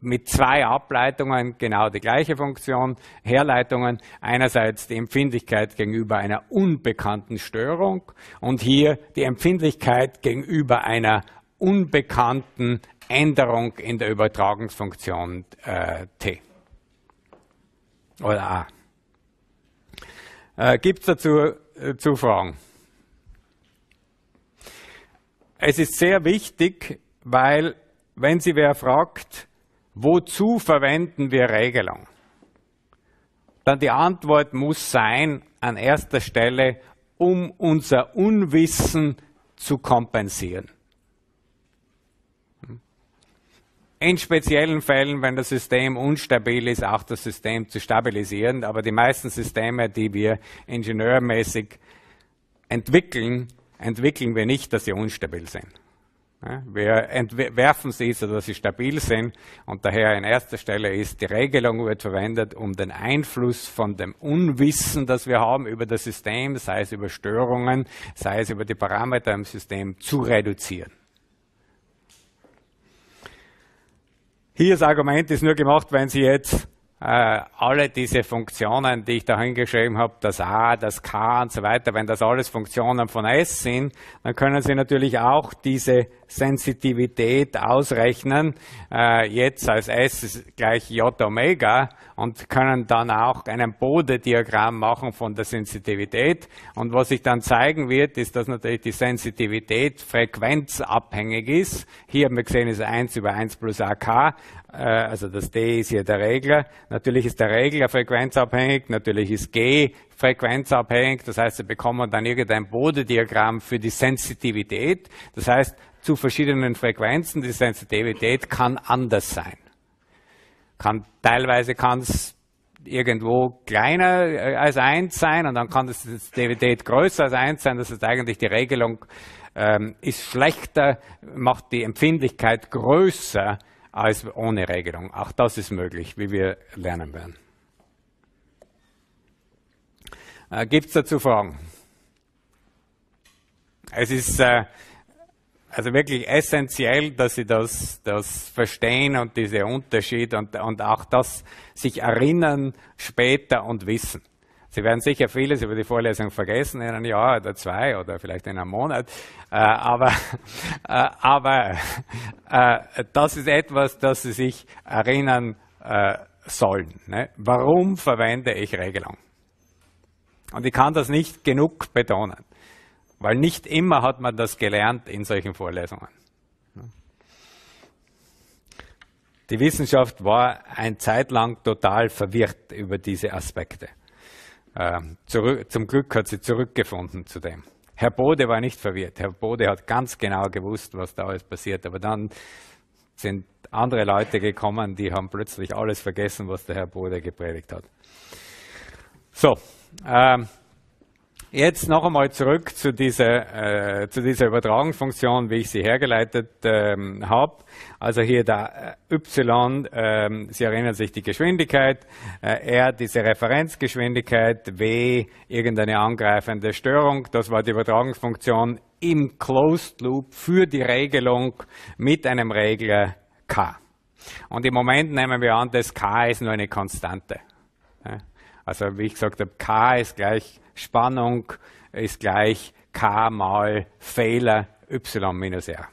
mit zwei Ableitungen genau die gleiche Funktion. Herleitungen einerseits die Empfindlichkeit gegenüber einer unbekannten Störung und hier die Empfindlichkeit gegenüber einer unbekannten Änderung in der Übertragungsfunktion äh, T oder A. Äh, Gibt es dazu äh, zu Fragen? Es ist sehr wichtig, weil wenn Sie wer fragt, wozu verwenden wir Regelung, dann die Antwort muss sein, an erster Stelle, um unser Unwissen zu kompensieren. in speziellen Fällen, wenn das System unstabil ist, auch das System zu stabilisieren. Aber die meisten Systeme, die wir ingenieurmäßig entwickeln, entwickeln wir nicht, dass sie unstabil sind. Wir entwerfen sie, sodass sie stabil sind und daher in erster Stelle ist, die Regelung wird verwendet, um den Einfluss von dem Unwissen, das wir haben über das System, sei es über Störungen, sei es über die Parameter im System, zu reduzieren. Hier das Argument ist nur gemacht, wenn Sie jetzt alle diese Funktionen, die ich da hingeschrieben habe, das A, das K und so weiter, wenn das alles Funktionen von S sind, dann können Sie natürlich auch diese Sensitivität ausrechnen. Äh, jetzt als S gleich J Omega und können dann auch einen Bodediagramm machen von der Sensitivität. Und was sich dann zeigen wird, ist, dass natürlich die Sensitivität frequenzabhängig ist. Hier haben wir gesehen, ist 1 über 1 plus AK. Äh, also das D ist hier der Regler. Natürlich ist der Regler frequenzabhängig, natürlich ist G frequenzabhängig. Das heißt, Sie bekommen dann irgendein Bodediagramm für die Sensitivität. Das heißt, zu verschiedenen Frequenzen, die Sensitivität kann anders sein. Kann, teilweise kann es irgendwo kleiner äh, als 1 sein und dann kann die Sensitivität größer als 1 sein. Das ist eigentlich die Regelung ähm, ist schlechter, macht die Empfindlichkeit größer als ohne Regelung. Auch das ist möglich, wie wir lernen werden. Äh, Gibt es dazu Fragen? Es ist äh, also wirklich essentiell, dass Sie das, das verstehen und diese Unterschied und, und auch das sich erinnern später und wissen. Sie werden sicher vieles über die Vorlesung vergessen in einem Jahr oder zwei oder vielleicht in einem Monat, äh, aber, äh, aber äh, das ist etwas, das Sie sich erinnern äh, sollen. Ne? Warum verwende ich Regelung? Und ich kann das nicht genug betonen. Weil nicht immer hat man das gelernt in solchen Vorlesungen. Die Wissenschaft war ein Zeit lang total verwirrt über diese Aspekte. Ähm, zum Glück hat sie zurückgefunden zu dem. Herr Bode war nicht verwirrt. Herr Bode hat ganz genau gewusst, was da alles passiert. Aber dann sind andere Leute gekommen, die haben plötzlich alles vergessen, was der Herr Bode gepredigt hat. So, ähm, Jetzt noch einmal zurück zu dieser, äh, zu dieser Übertragungsfunktion, wie ich sie hergeleitet ähm, habe. Also hier der äh, Y, ähm, Sie erinnern sich die Geschwindigkeit, äh, R diese Referenzgeschwindigkeit, W irgendeine angreifende Störung. Das war die Übertragungsfunktion im Closed Loop für die Regelung mit einem Regler K. Und im Moment nehmen wir an, das K ist nur eine Konstante. Also wie ich gesagt habe, K ist gleich Spannung ist gleich K mal Fehler Y minus R.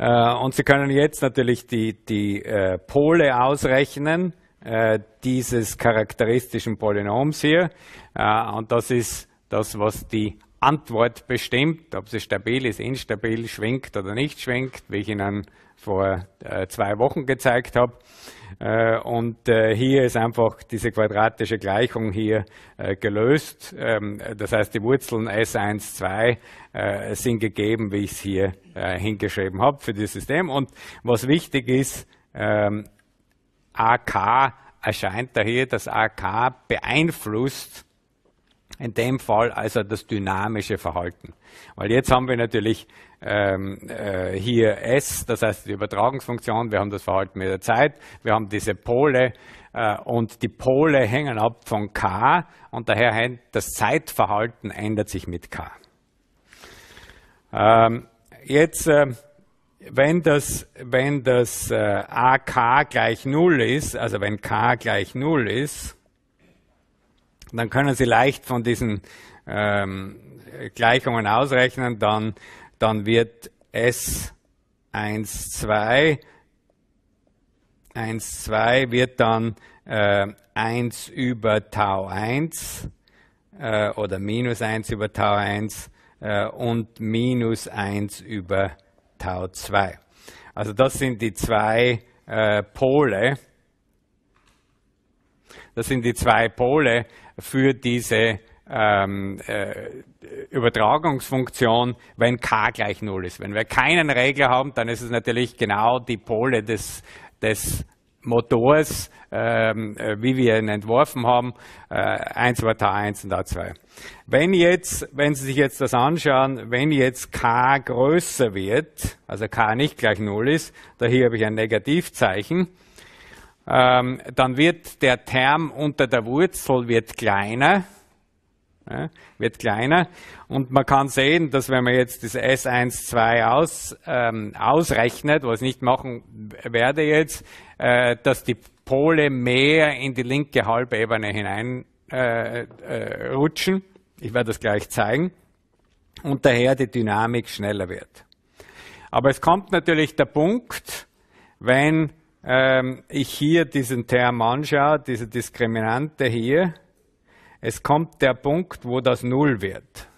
Äh, und Sie können jetzt natürlich die, die äh, Pole ausrechnen, äh, dieses charakteristischen Polynoms hier. Und das ist das, was die Antwort bestimmt, ob sie stabil ist, instabil, schwingt oder nicht schwingt, wie ich Ihnen vor zwei Wochen gezeigt habe. Äh, und äh, hier ist einfach diese quadratische Gleichung hier äh, gelöst. Ähm, das heißt, die Wurzeln S1, 2 äh, sind gegeben, wie ich es hier hingeschrieben habe für dieses System. Und was wichtig ist, ähm, AK erscheint da hier, dass AK beeinflusst in dem Fall also das dynamische Verhalten. Weil jetzt haben wir natürlich ähm, äh, hier S, das heißt die Übertragungsfunktion, wir haben das Verhalten mit der Zeit, wir haben diese Pole äh, und die Pole hängen ab von K und daher das Zeitverhalten ändert sich mit K. Ähm, jetzt, äh, wenn das, wenn das äh, AK gleich Null ist, also wenn K gleich Null ist, dann können Sie leicht von diesen ähm, Gleichungen ausrechnen, dann, dann wird S 1, 2, 1, 2 wird dann äh, 1 über Tau 1 äh, oder minus 1 über Tau 1 äh, und minus 1 über Tau 2. Also das sind die zwei äh, Pole. Das sind die zwei Pole, für diese ähm, äh, Übertragungsfunktion, wenn k gleich 0 ist. Wenn wir keinen Regler haben, dann ist es natürlich genau die Pole des, des Motors, ähm, äh, wie wir ihn entworfen haben, äh, 1 über T1 und A2. Wenn jetzt, wenn Sie sich jetzt das anschauen, wenn jetzt k größer wird, also k nicht gleich 0 ist, da hier habe ich ein Negativzeichen, ähm, dann wird der Term unter der Wurzel wird kleiner, ja, wird kleiner und man kann sehen, dass wenn man jetzt das S1,2 aus, ähm, ausrechnet, was ich nicht machen werde jetzt, äh, dass die Pole mehr in die linke Halbebene hinein äh, äh. Ich werde das gleich zeigen. Und daher die Dynamik schneller wird. Aber es kommt natürlich der Punkt, wenn ähm, ich hier diesen Term anschaue, diese Diskriminante hier, es kommt der Punkt, wo das Null wird.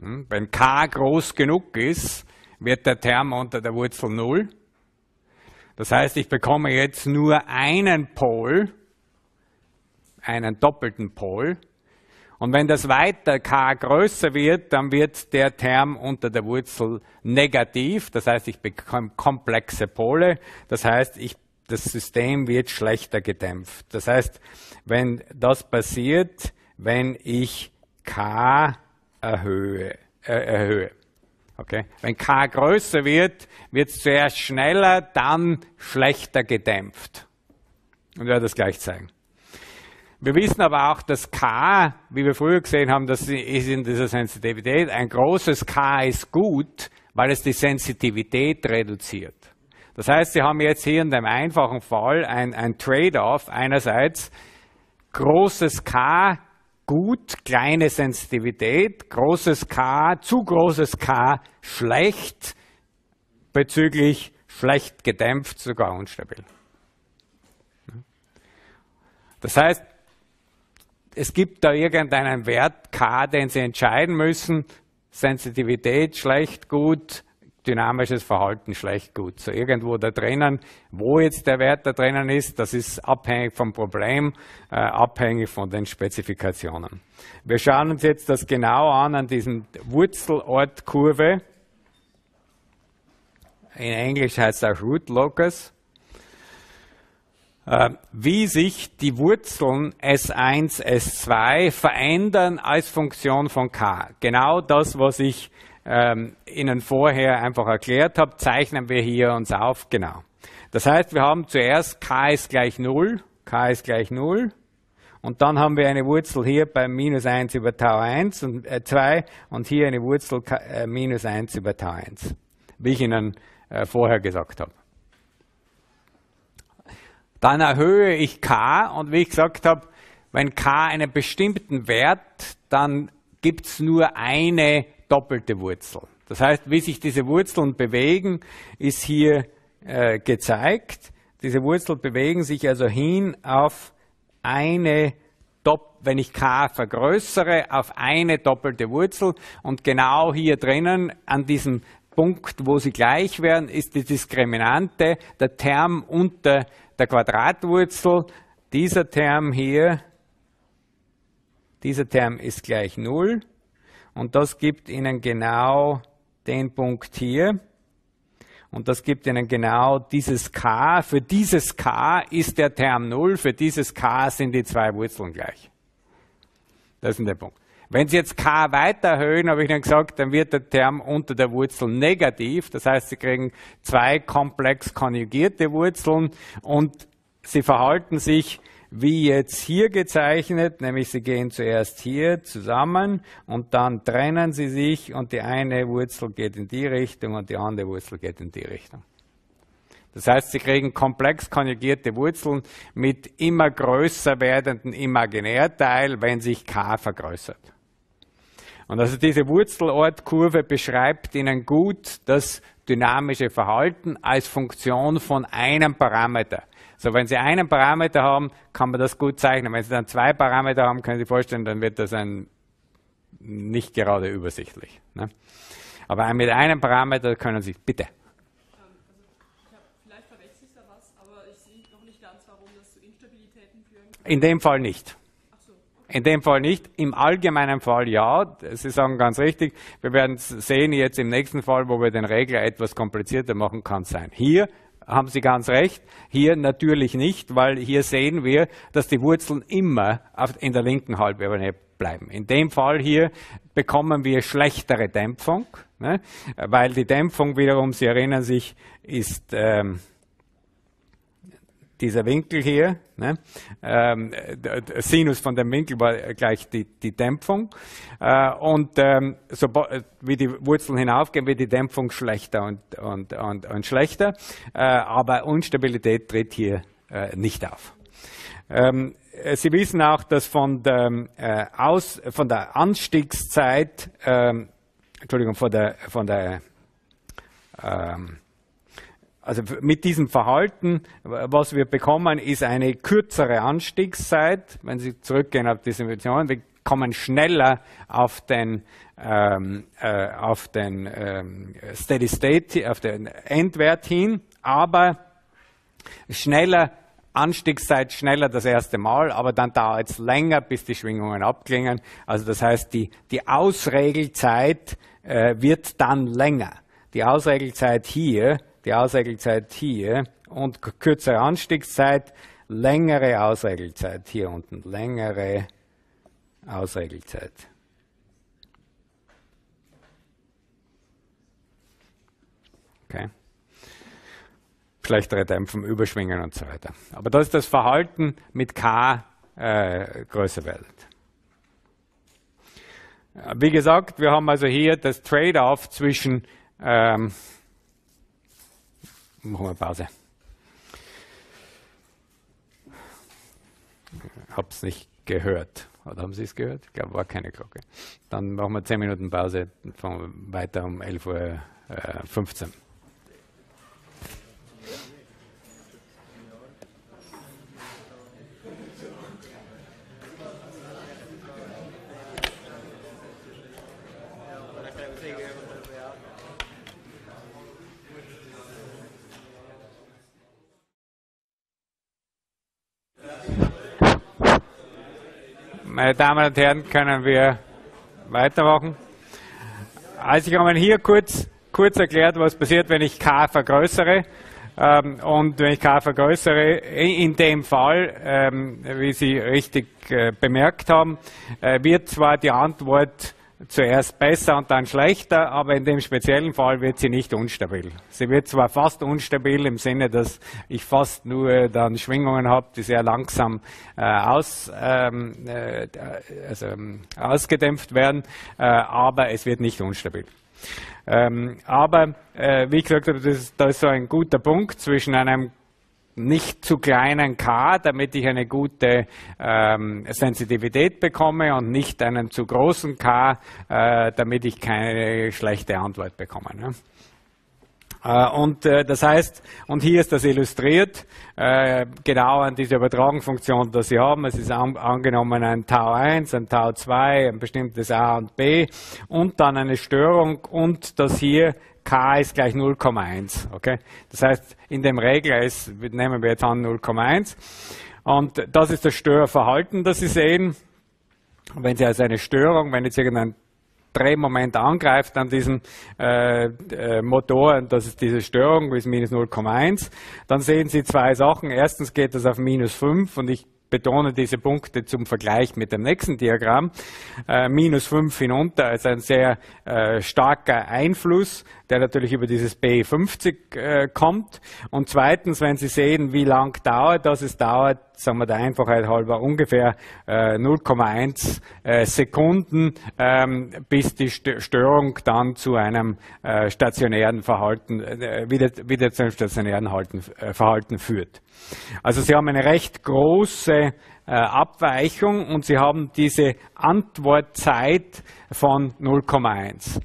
Hm? Wenn k groß genug ist, wird der Term unter der Wurzel Null. Das heißt, ich bekomme jetzt nur einen Pol, einen doppelten Pol, und wenn das weiter k größer wird, dann wird der Term unter der Wurzel negativ. Das heißt, ich bekomme komplexe Pole. Das heißt, ich, das System wird schlechter gedämpft. Das heißt, wenn das passiert, wenn ich k erhöhe, äh, erhöhe. Okay. Wenn k größer wird, wird es zuerst schneller, dann schlechter gedämpft. Und ich werde das gleich zeigen. Wir wissen aber auch, dass K, wie wir früher gesehen haben, das ist in dieser Sensitivität, ein großes K ist gut, weil es die Sensitivität reduziert. Das heißt, Sie haben jetzt hier in dem einfachen Fall ein, ein Trade-off. Einerseits großes K gut, kleine Sensitivität, großes K, zu großes K schlecht, bezüglich schlecht gedämpft, sogar unstabil. Das heißt, es gibt da irgendeinen Wert K, den Sie entscheiden müssen. Sensitivität schlecht, gut, dynamisches Verhalten schlecht, gut. So irgendwo da drinnen, wo jetzt der Wert da drinnen ist, das ist abhängig vom Problem, äh, abhängig von den Spezifikationen. Wir schauen uns jetzt das genau an an diesem Wurzelortkurve. In Englisch heißt es auch Root Locus. Äh, wie sich die Wurzeln S1, S2 verändern als Funktion von k. Genau das, was ich ähm, Ihnen vorher einfach erklärt habe, zeichnen wir hier uns auf. Genau. Das heißt, wir haben zuerst k ist gleich 0, k ist gleich 0. Und dann haben wir eine Wurzel hier bei minus 1 über Tau 1 und äh, 2 und hier eine Wurzel äh, minus 1 über Tau 1, wie ich Ihnen äh, vorher gesagt habe. Dann erhöhe ich k und wie ich gesagt habe, wenn k einen bestimmten Wert, dann gibt es nur eine doppelte Wurzel. Das heißt, wie sich diese Wurzeln bewegen, ist hier äh, gezeigt. Diese Wurzeln bewegen sich also hin auf eine wenn ich k vergrößere, auf eine doppelte Wurzel und genau hier drinnen an diesem Punkt, wo sie gleich werden, ist die Diskriminante, der Term unter der Quadratwurzel. Dieser Term hier, dieser Term ist gleich 0 und das gibt Ihnen genau den Punkt hier. Und das gibt Ihnen genau dieses k. Für dieses k ist der Term 0, für dieses k sind die zwei Wurzeln gleich. Das ist der Punkt. Wenn Sie jetzt k weiter erhöhen, habe ich Ihnen gesagt, dann wird der Term unter der Wurzel negativ. Das heißt, Sie kriegen zwei komplex konjugierte Wurzeln und Sie verhalten sich wie jetzt hier gezeichnet, nämlich Sie gehen zuerst hier zusammen und dann trennen Sie sich und die eine Wurzel geht in die Richtung und die andere Wurzel geht in die Richtung. Das heißt, Sie kriegen komplex konjugierte Wurzeln mit immer größer werdenden Imaginärteil, wenn sich k vergrößert. Und also diese Wurzelortkurve beschreibt Ihnen gut das dynamische Verhalten als Funktion von einem Parameter. So, wenn Sie einen Parameter haben, kann man das gut zeichnen. Wenn Sie dann zwei Parameter haben, können Sie sich vorstellen, dann wird das ein nicht gerade übersichtlich. Ne? Aber mit einem Parameter können Sie, bitte. In dem Fall nicht. In dem Fall nicht. Im allgemeinen Fall ja. Sie sagen ganz richtig. Wir werden sehen jetzt im nächsten Fall, wo wir den Regler etwas komplizierter machen, kann sein. Hier haben Sie ganz recht. Hier natürlich nicht, weil hier sehen wir, dass die Wurzeln immer in der linken Halbebene bleiben. In dem Fall hier bekommen wir schlechtere Dämpfung, ne? weil die Dämpfung wiederum, Sie erinnern sich, ist ähm, dieser Winkel hier, ne? ähm, Sinus von dem Winkel war gleich die, die Dämpfung. Äh, und ähm, so, wie die Wurzeln hinaufgehen, wird die Dämpfung schlechter und, und, und, und schlechter. Äh, aber Unstabilität tritt hier äh, nicht auf. Ähm, Sie wissen auch, dass von der, äh, Aus, von der Anstiegszeit, ähm, Entschuldigung, von der, von der ähm, also mit diesem Verhalten, was wir bekommen, ist eine kürzere Anstiegszeit. Wenn Sie zurückgehen auf diese Vision, wir kommen schneller auf den, ähm, äh, auf den ähm, Steady State, auf den Endwert hin, aber schneller Anstiegszeit schneller das erste Mal, aber dann dauert es länger, bis die Schwingungen abklingen. Also das heißt, die, die Ausregelzeit äh, wird dann länger. Die Ausregelzeit hier die Ausregelzeit hier und kürzere Anstiegszeit, längere Ausregelzeit hier unten, längere Ausregelzeit. Okay. Schlechtere Dämpfen, Überschwingen und so weiter. Aber das ist das Verhalten mit K äh, größer wird. Wie gesagt, wir haben also hier das Trade-off zwischen ähm, Machen wir Pause. Es nicht gehört. Oder haben Sie es gehört? Ich glaube, war keine Glocke. Dann machen wir 10 Minuten Pause, fangen weiter um 11.15 Uhr. Meine Damen und Herren, können wir weitermachen. Also ich habe hier kurz, kurz erklärt, was passiert, wenn ich k vergrößere. Ähm, und wenn ich k vergrößere, in dem Fall, ähm, wie Sie richtig äh, bemerkt haben, äh, wird zwar die Antwort zuerst besser und dann schlechter, aber in dem speziellen Fall wird sie nicht unstabil. Sie wird zwar fast unstabil im Sinne, dass ich fast nur dann Schwingungen habe, die sehr langsam äh, aus, ähm, äh, also, ähm, ausgedämpft werden, äh, aber es wird nicht unstabil. Ähm, aber äh, wie gesagt, das das ist so ein guter Punkt zwischen einem nicht zu kleinen K, damit ich eine gute ähm, Sensitivität bekomme und nicht einen zu großen K, äh, damit ich keine schlechte Antwort bekomme. Ne? Äh, und äh, das heißt, und hier ist das illustriert, äh, genau an dieser Übertragungsfunktion, die Sie haben. Es ist an, angenommen ein Tau 1, ein Tau 2, ein bestimmtes A und B und dann eine Störung und das hier k ist gleich 0,1. Okay? Das heißt, in dem Regler ist, nehmen wir jetzt an 0,1 und das ist das Störverhalten, das Sie sehen. Wenn Sie also eine Störung, wenn jetzt irgendein Drehmoment angreift an diesem äh, äh, Motor, das ist diese Störung bis minus 0,1, dann sehen Sie zwei Sachen. Erstens geht das auf minus 5 und ich betone diese Punkte zum Vergleich mit dem nächsten Diagramm. Äh, minus 5 hinunter ist ein sehr äh, starker Einfluss, der natürlich über dieses B50 äh, kommt. Und zweitens, wenn Sie sehen, wie lang dauert das, es dauert, sagen wir der Einfachheit halber, ungefähr 0,1 äh, äh, Sekunden, ähm, bis die Störung dann zu einem äh, stationären Verhalten, wieder, wieder zu einem stationären Verhalten führt. Also Sie haben eine recht große äh, Abweichung und Sie haben diese Antwortzeit von 0,1.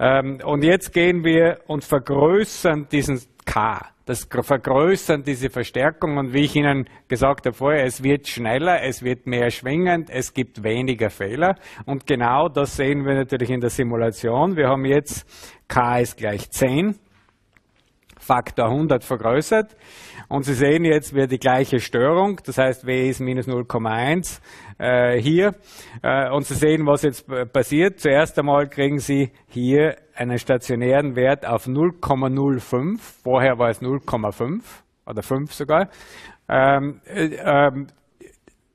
Ähm, und jetzt gehen wir und vergrößern diesen K. Das vergrößern diese Verstärkung und wie ich Ihnen gesagt habe vorher, es wird schneller, es wird mehr schwingend, es gibt weniger Fehler und genau das sehen wir natürlich in der Simulation. Wir haben jetzt K ist gleich 10, Faktor 100 vergrößert. Und Sie sehen jetzt wieder die gleiche Störung, das heißt W ist minus 0,1 äh, hier. Äh, und Sie sehen, was jetzt passiert. Zuerst einmal kriegen Sie hier einen stationären Wert auf 0,05. Vorher war es 0,5 oder 5 sogar. Ähm, äh, ähm,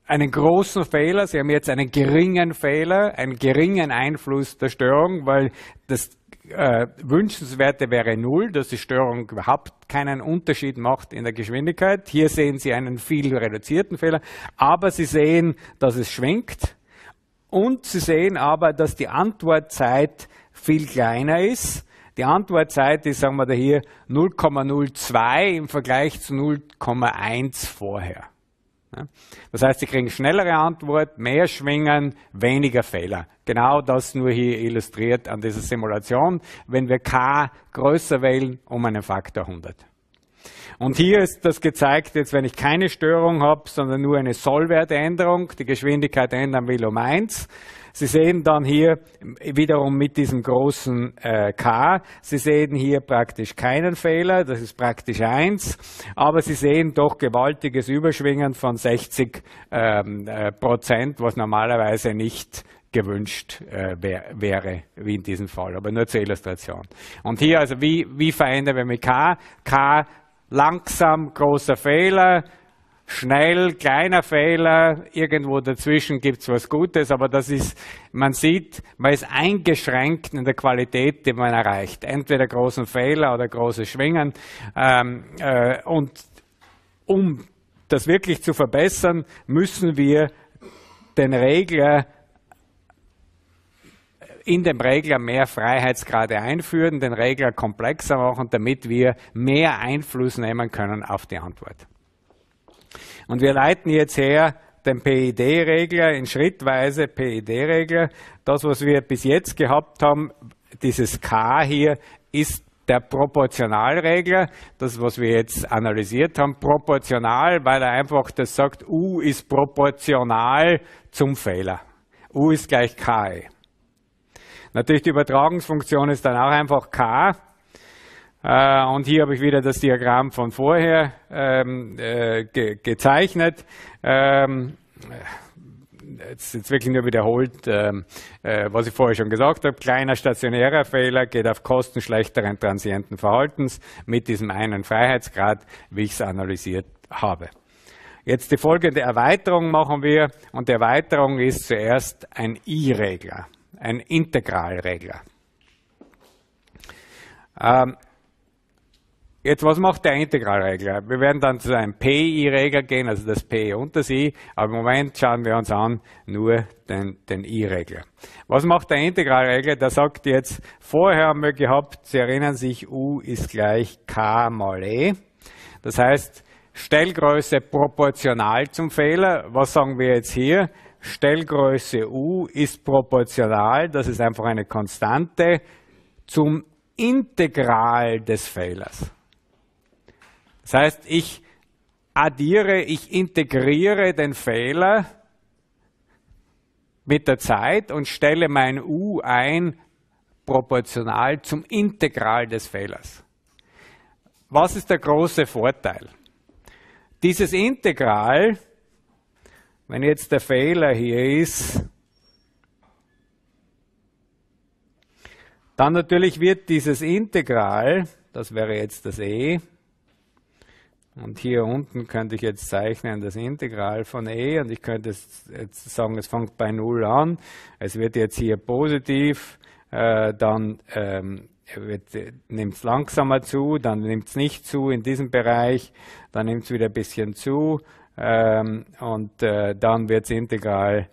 einen großen Fehler, Sie haben jetzt einen geringen Fehler, einen geringen Einfluss der Störung, weil das äh, wünschenswerte wäre null, dass die Störung überhaupt keinen Unterschied macht in der Geschwindigkeit. Hier sehen Sie einen viel reduzierten Fehler, aber Sie sehen, dass es schwenkt und Sie sehen aber, dass die Antwortzeit viel kleiner ist. Die Antwortzeit ist, sagen wir da hier, 0,02 im Vergleich zu 0,1 vorher. Das heißt, Sie kriegen schnellere Antwort, mehr Schwingen, weniger Fehler. Genau das nur hier illustriert an dieser Simulation, wenn wir k größer wählen um einen Faktor 100. Und hier ist das gezeigt, jetzt wenn ich keine Störung habe, sondern nur eine Sollwertänderung, die Geschwindigkeit ändern will um 1, Sie sehen dann hier wiederum mit diesem großen äh, K, Sie sehen hier praktisch keinen Fehler, das ist praktisch 1, aber Sie sehen doch gewaltiges Überschwingen von 60 ähm, äh, Prozent, was normalerweise nicht gewünscht äh, wär, wäre, wie in diesem Fall, aber nur zur Illustration. Und hier also, wie, wie verändern wir mit K? K langsam, großer Fehler, schnell, kleiner Fehler, irgendwo dazwischen gibt's was Gutes, aber das ist, man sieht, man ist eingeschränkt in der Qualität, die man erreicht. Entweder großen Fehler oder große Schwingen. Ähm, äh, und um das wirklich zu verbessern, müssen wir den Regler in dem Regler mehr Freiheitsgrade einführen, den Regler komplexer machen, damit wir mehr Einfluss nehmen können auf die Antwort. Und wir leiten jetzt her den PID-Regler in schrittweise PID-Regler. Das, was wir bis jetzt gehabt haben, dieses K hier, ist der Proportionalregler, das, was wir jetzt analysiert haben, proportional, weil er einfach das sagt, U ist proportional zum Fehler. U ist gleich K. Natürlich die Übertragungsfunktion ist dann auch einfach K. Äh, und hier habe ich wieder das Diagramm von vorher ähm, äh, ge gezeichnet. Ähm, jetzt, jetzt wirklich nur wiederholt, ähm, äh, was ich vorher schon gesagt habe. Kleiner stationärer Fehler geht auf Kosten schlechteren transienten Verhaltens mit diesem einen Freiheitsgrad, wie ich es analysiert habe. Jetzt die folgende Erweiterung machen wir und die Erweiterung ist zuerst ein I-Regler, ein Integralregler. Ähm, Jetzt, was macht der Integralregler? Wir werden dann zu einem PI-Regler gehen, also das P und das I, aber im Moment schauen wir uns an nur den, den I-Regler. Was macht der Integralregler? Der sagt jetzt, vorher haben wir gehabt, Sie erinnern sich, U ist gleich K mal E. Das heißt, Stellgröße proportional zum Fehler. Was sagen wir jetzt hier? Stellgröße U ist proportional, das ist einfach eine Konstante, zum Integral des Fehlers. Das heißt, ich addiere, ich integriere den Fehler mit der Zeit und stelle mein U ein proportional zum Integral des Fehlers. Was ist der große Vorteil? Dieses Integral, wenn jetzt der Fehler hier ist, dann natürlich wird dieses Integral, das wäre jetzt das e, und hier unten könnte ich jetzt zeichnen das Integral von e und ich könnte jetzt sagen, es fängt bei 0 an. Es wird jetzt hier positiv, äh, dann ähm, nimmt es langsamer zu, dann nimmt es nicht zu in diesem Bereich, dann nimmt es wieder ein bisschen zu ähm, und äh, dann wird das Integral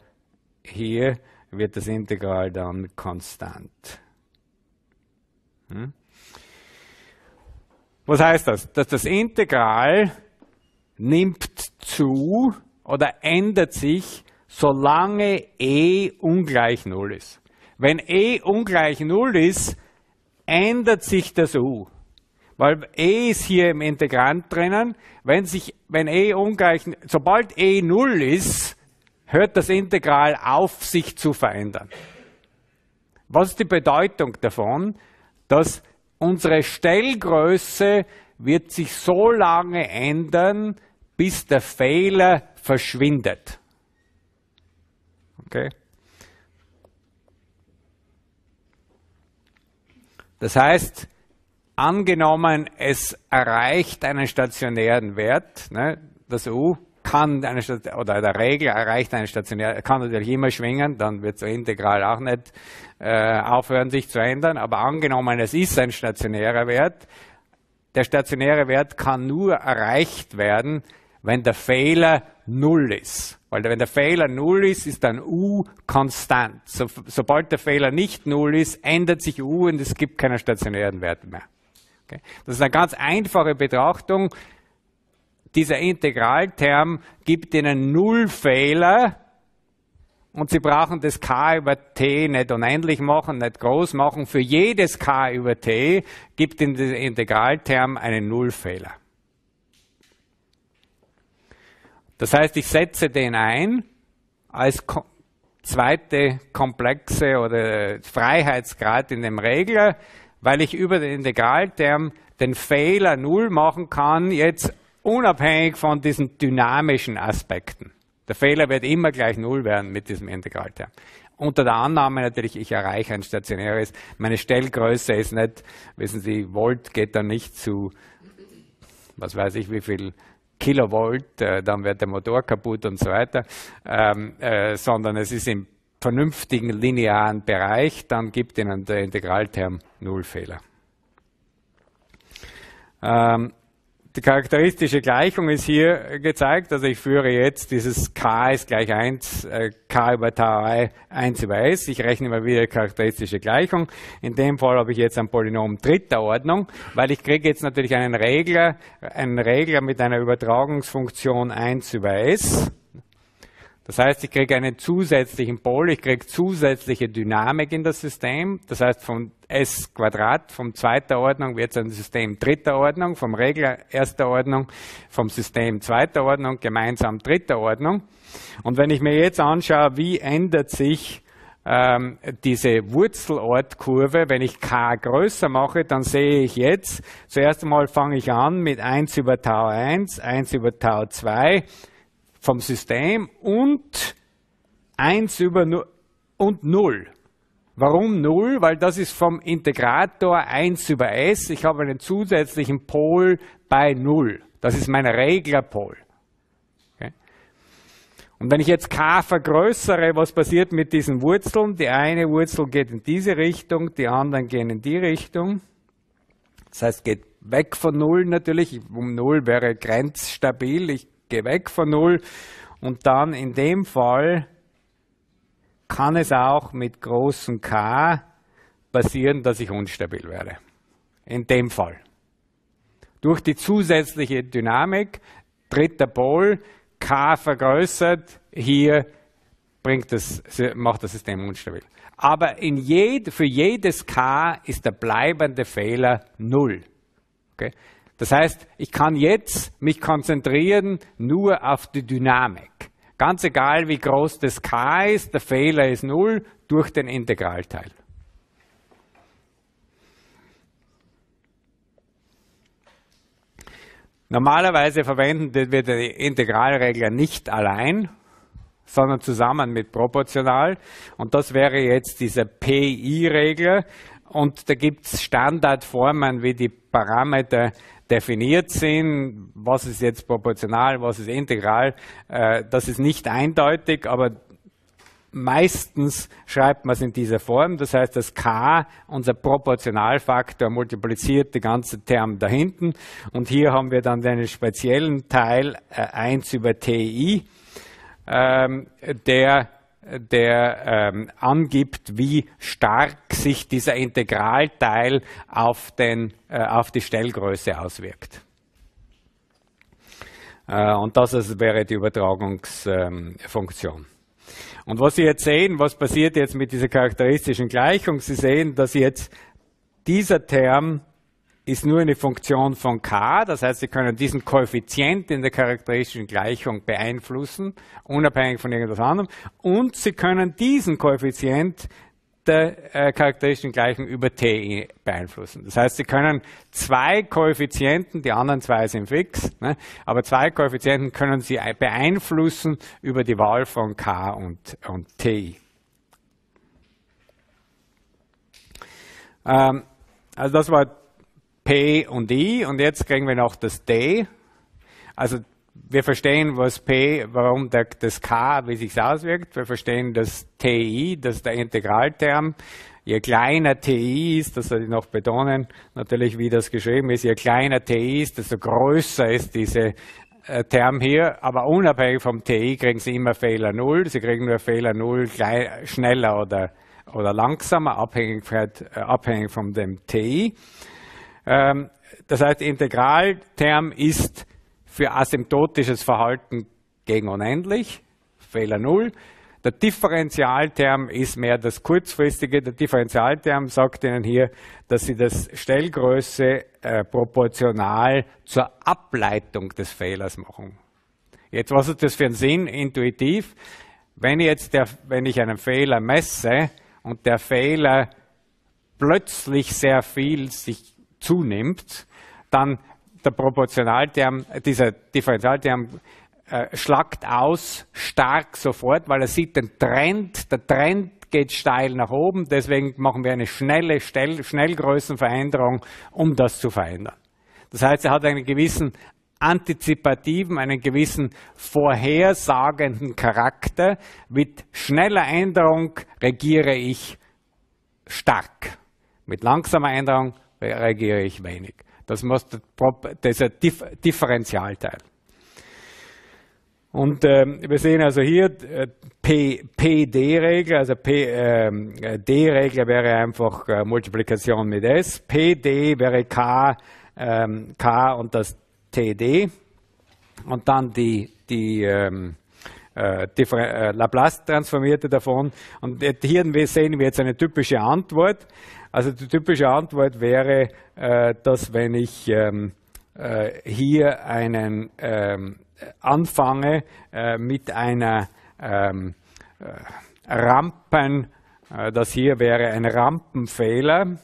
hier, wird das Integral dann konstant. Hm? Was heißt das? Dass das Integral nimmt zu oder ändert sich, solange e ungleich 0 ist. Wenn e ungleich 0 ist, ändert sich das u. Weil e ist hier im Integrand drinnen. Wenn, sich, wenn e ungleich, sobald e 0 ist, hört das Integral auf, sich zu verändern. Was ist die Bedeutung davon? Dass unsere Stellgröße wird sich so lange ändern, bis der Fehler verschwindet. Okay? Das heißt, angenommen, es erreicht einen stationären Wert, ne, das U kann eine oder der Regel erreicht einen stationären, kann natürlich immer schwingen, dann wird so integral auch nicht äh, aufhören sich zu ändern, aber angenommen, es ist ein stationärer Wert, der stationäre Wert kann nur erreicht werden, wenn der Fehler null ist. Weil wenn der Fehler null ist, ist dann U konstant. So, sobald der Fehler nicht null ist, ändert sich U und es gibt keine stationären Werte mehr. Okay? Das ist eine ganz einfache Betrachtung. Dieser Integralterm gibt Ihnen null Fehler und Sie brauchen das k über t nicht unendlich machen, nicht groß machen. Für jedes k über t gibt Ihnen der Integralterm einen Nullfehler. Das heißt, ich setze den ein als zweite komplexe oder Freiheitsgrad in dem Regler, weil ich über den Integralterm den Fehler null machen kann, jetzt unabhängig von diesen dynamischen Aspekten. Der Fehler wird immer gleich null werden mit diesem Integralterm. Unter der Annahme natürlich, ich erreiche ein stationäres, meine Stellgröße ist nicht, wissen Sie, Volt geht dann nicht zu, was weiß ich, wie viel Kilovolt, äh, dann wird der Motor kaputt und so weiter, ähm, äh, sondern es ist im vernünftigen linearen Bereich, dann gibt Ihnen der Integralterm null Fehler. Ähm, die charakteristische Gleichung ist hier gezeigt, also ich führe jetzt dieses k ist gleich 1, äh, k über tau 1 über s. Ich rechne mal wieder charakteristische Gleichung. In dem Fall habe ich jetzt ein Polynom dritter Ordnung, weil ich kriege jetzt natürlich einen Regler, einen Regler mit einer Übertragungsfunktion 1 über s. Das heißt, ich kriege einen zusätzlichen Pol, ich kriege zusätzliche Dynamik in das System. Das heißt, von S Quadrat, von zweiter Ordnung wird es ein System dritter Ordnung, vom Regler erster Ordnung, vom System zweiter Ordnung, gemeinsam dritter Ordnung. Und wenn ich mir jetzt anschaue, wie ändert sich ähm, diese Wurzelortkurve, wenn ich k größer mache, dann sehe ich jetzt, zuerst einmal fange ich an mit 1 über Tau 1, 1 über Tau 2, vom System und 1 über 0 und 0. Warum 0? Weil das ist vom Integrator 1 über s. Ich habe einen zusätzlichen Pol bei 0. Das ist mein Reglerpol. Okay. Und wenn ich jetzt k vergrößere, was passiert mit diesen Wurzeln? Die eine Wurzel geht in diese Richtung, die anderen gehen in die Richtung. Das heißt, geht weg von 0 natürlich. Um 0 wäre grenzstabil. Ich gehe weg von Null. Und dann in dem Fall kann es auch mit großem K passieren, dass ich unstabil werde. In dem Fall. Durch die zusätzliche Dynamik dritter Pol, K vergrößert, hier bringt das, macht das System unstabil. Aber in jed, für jedes K ist der bleibende Fehler null. Okay? Das heißt, ich kann jetzt mich konzentrieren nur auf die Dynamik. Ganz egal, wie groß das K ist, der Fehler ist null durch den Integralteil. Normalerweise verwenden wir die Integralregler nicht allein, sondern zusammen mit proportional. Und das wäre jetzt dieser PI-Regler. Und da gibt es Standardformen, wie die Parameter definiert sind. Was ist jetzt proportional, was ist integral? Äh, das ist nicht eindeutig, aber Meistens schreibt man es in dieser Form, das heißt, das k, unser Proportionalfaktor, multipliziert die ganze Term da hinten. Und hier haben wir dann einen speziellen Teil äh, 1 über ti, ähm, der, der ähm, angibt, wie stark sich dieser Integralteil auf, den, äh, auf die Stellgröße auswirkt. Äh, und das wäre die Übertragungsfunktion. Ähm, und was Sie jetzt sehen, was passiert jetzt mit dieser charakteristischen Gleichung? Sie sehen, dass jetzt dieser Term ist nur eine Funktion von k, das heißt, Sie können diesen Koeffizient in der charakteristischen Gleichung beeinflussen, unabhängig von irgendwas anderem, und Sie können diesen Koeffizient der äh, charakteristischen Gleichung über t beeinflussen. Das heißt, Sie können zwei Koeffizienten, die anderen zwei sind fix, ne, aber zwei Koeffizienten können Sie beeinflussen über die Wahl von k und, und t. Ähm, also das war und i und jetzt kriegen wir noch das d. Also wir verstehen, was P, warum der, das K, wie sich auswirkt. Wir verstehen das TI, das ist der Integralterm. Je kleiner TI ist, das soll ich noch betonen, natürlich wie das geschrieben ist, je kleiner TI ist, desto größer ist diese äh, Term hier, aber unabhängig vom TI kriegen Sie immer Fehler 0. Sie kriegen nur Fehler 0 schneller oder, oder langsamer, abhängig, äh, abhängig von dem TI. Ähm, das heißt, Integralterm ist für asymptotisches Verhalten gegen unendlich, Fehler 0. Der Differentialterm ist mehr das kurzfristige. Der Differentialterm sagt Ihnen hier, dass Sie das Stellgröße äh, proportional zur Ableitung des Fehlers machen. Jetzt, was ist das für ein Sinn intuitiv? Wenn, jetzt der, wenn ich einen Fehler messe und der Fehler plötzlich sehr viel sich zunimmt, dann der Proportionalterm, dieser Differentialterm äh, schlagt aus stark sofort, weil er sieht den Trend, der Trend geht steil nach oben, deswegen machen wir eine schnelle Stell Schnellgrößenveränderung, um das zu verändern. Das heißt, er hat einen gewissen antizipativen, einen gewissen vorhersagenden Charakter. Mit schneller Änderung regiere ich stark. Mit langsamer Änderung reagiere ich wenig. Das muss dieser Differentialteil. Und ähm, wir sehen also hier äh, PD-Regel, also ähm, D-Regel wäre einfach äh, Multiplikation mit S, PD wäre K, ähm, K und das TD und dann die, die ähm, äh, äh, Laplace transformierte davon. Und hier sehen wir jetzt eine typische Antwort. Also die typische Antwort wäre, äh, dass wenn ich ähm, äh, hier einen ähm, anfange äh, mit einer ähm, äh, Rampen, äh, das hier wäre ein Rampenfehler.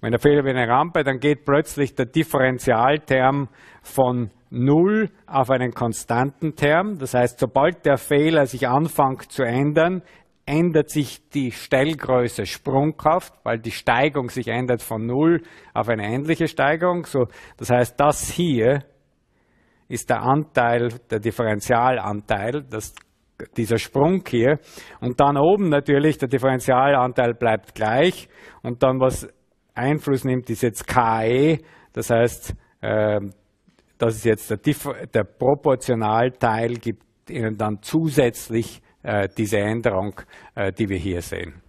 Wenn der Fehler wäre eine Rampe, dann geht plötzlich der Differentialterm von 0 auf einen konstanten Term. Das heißt, sobald der Fehler sich anfängt zu ändern, ändert sich die Stellgröße sprunghaft, weil die Steigung sich ändert von 0 auf eine endliche Steigung. So, das heißt, das hier ist der Anteil, der Differentialanteil, das, dieser Sprung hier. Und dann oben natürlich, der Differentialanteil bleibt gleich. Und dann, was Einfluss nimmt, ist jetzt KE. Das heißt, äh, das ist jetzt der, der Proportionalteil, gibt Ihnen dann zusätzlich äh, diese Änderung, äh, die wir hier sehen.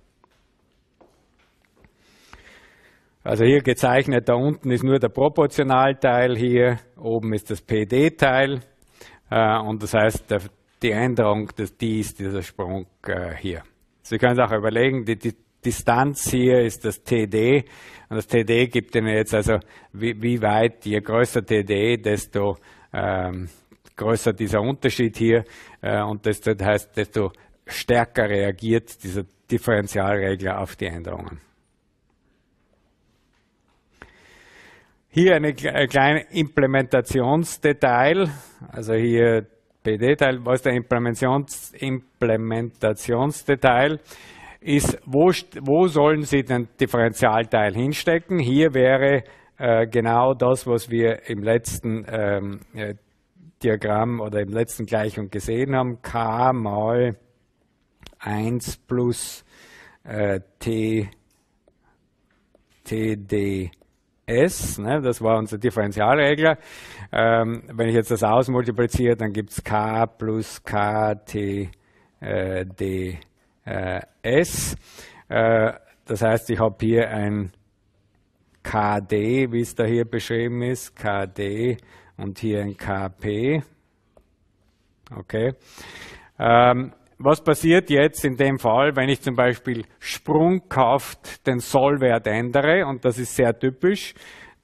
Also hier gezeichnet, da unten ist nur der Proportionalteil, hier oben ist das PD-Teil. Äh, und das heißt, der, die Änderung, das, die ist dieser Sprung äh, hier. Sie können sich auch überlegen, die, die Distanz hier ist das TD. Und das TD gibt Ihnen jetzt also, wie, wie weit, je größer TD, desto ähm, größer dieser Unterschied hier. Äh, und das, das heißt, desto stärker reagiert dieser Differentialregler auf die Änderungen. Hier eine kleine Implementationsdetail, also hier PD-Teil, was der Implementations Implementationsdetail ist, wo, wo sollen Sie den Differentialteil hinstecken? Hier wäre äh, genau das, was wir im letzten ähm, äh, Diagramm oder im letzten Gleichung gesehen haben, k mal 1 plus äh, t, td S, ne, das war unser Differentialregler. Ähm, wenn ich jetzt das ausmultipliziere, dann gibt es K plus K T äh, D äh, S. Äh, das heißt, ich habe hier ein KD, wie es da hier beschrieben ist, KD und hier ein KP. Okay. Ähm, was passiert jetzt in dem Fall, wenn ich zum Beispiel sprunghaft den Sollwert ändere? Und das ist sehr typisch,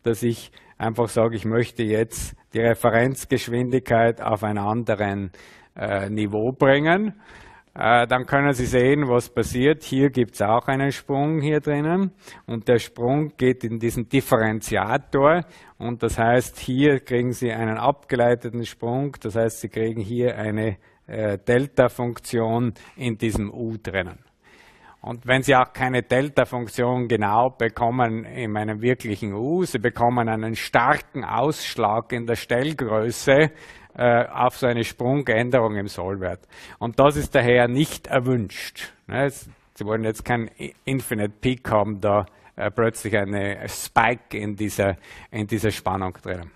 dass ich einfach sage, ich möchte jetzt die Referenzgeschwindigkeit auf ein anderen äh, Niveau bringen. Äh, dann können Sie sehen, was passiert. Hier gibt es auch einen Sprung hier drinnen und der Sprung geht in diesen Differenziator und das heißt, hier kriegen Sie einen abgeleiteten Sprung, das heißt, Sie kriegen hier eine äh, Delta-Funktion in diesem U drinnen. Und wenn Sie auch keine Delta-Funktion genau bekommen in einem wirklichen U, Sie bekommen einen starken Ausschlag in der Stellgröße äh, auf so eine Sprungänderung im Sollwert. Und das ist daher nicht erwünscht. Ne? Sie wollen jetzt kein Infinite Peak haben, da äh, plötzlich eine Spike in dieser, in dieser Spannung drin.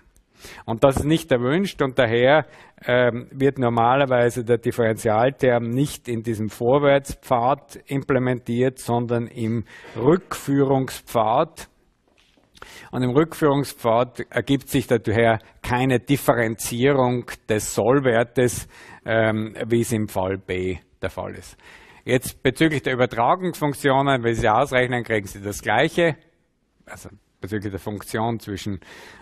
Und das ist nicht erwünscht und daher ähm, wird normalerweise der Differentialterm nicht in diesem Vorwärtspfad implementiert, sondern im Rückführungspfad. Und im Rückführungspfad ergibt sich daher keine Differenzierung des Sollwertes, ähm, wie es im Fall B der Fall ist. Jetzt bezüglich der Übertragungsfunktionen, wenn Sie ausrechnen, kriegen Sie das Gleiche. Also bezüglich der Funktion zwischen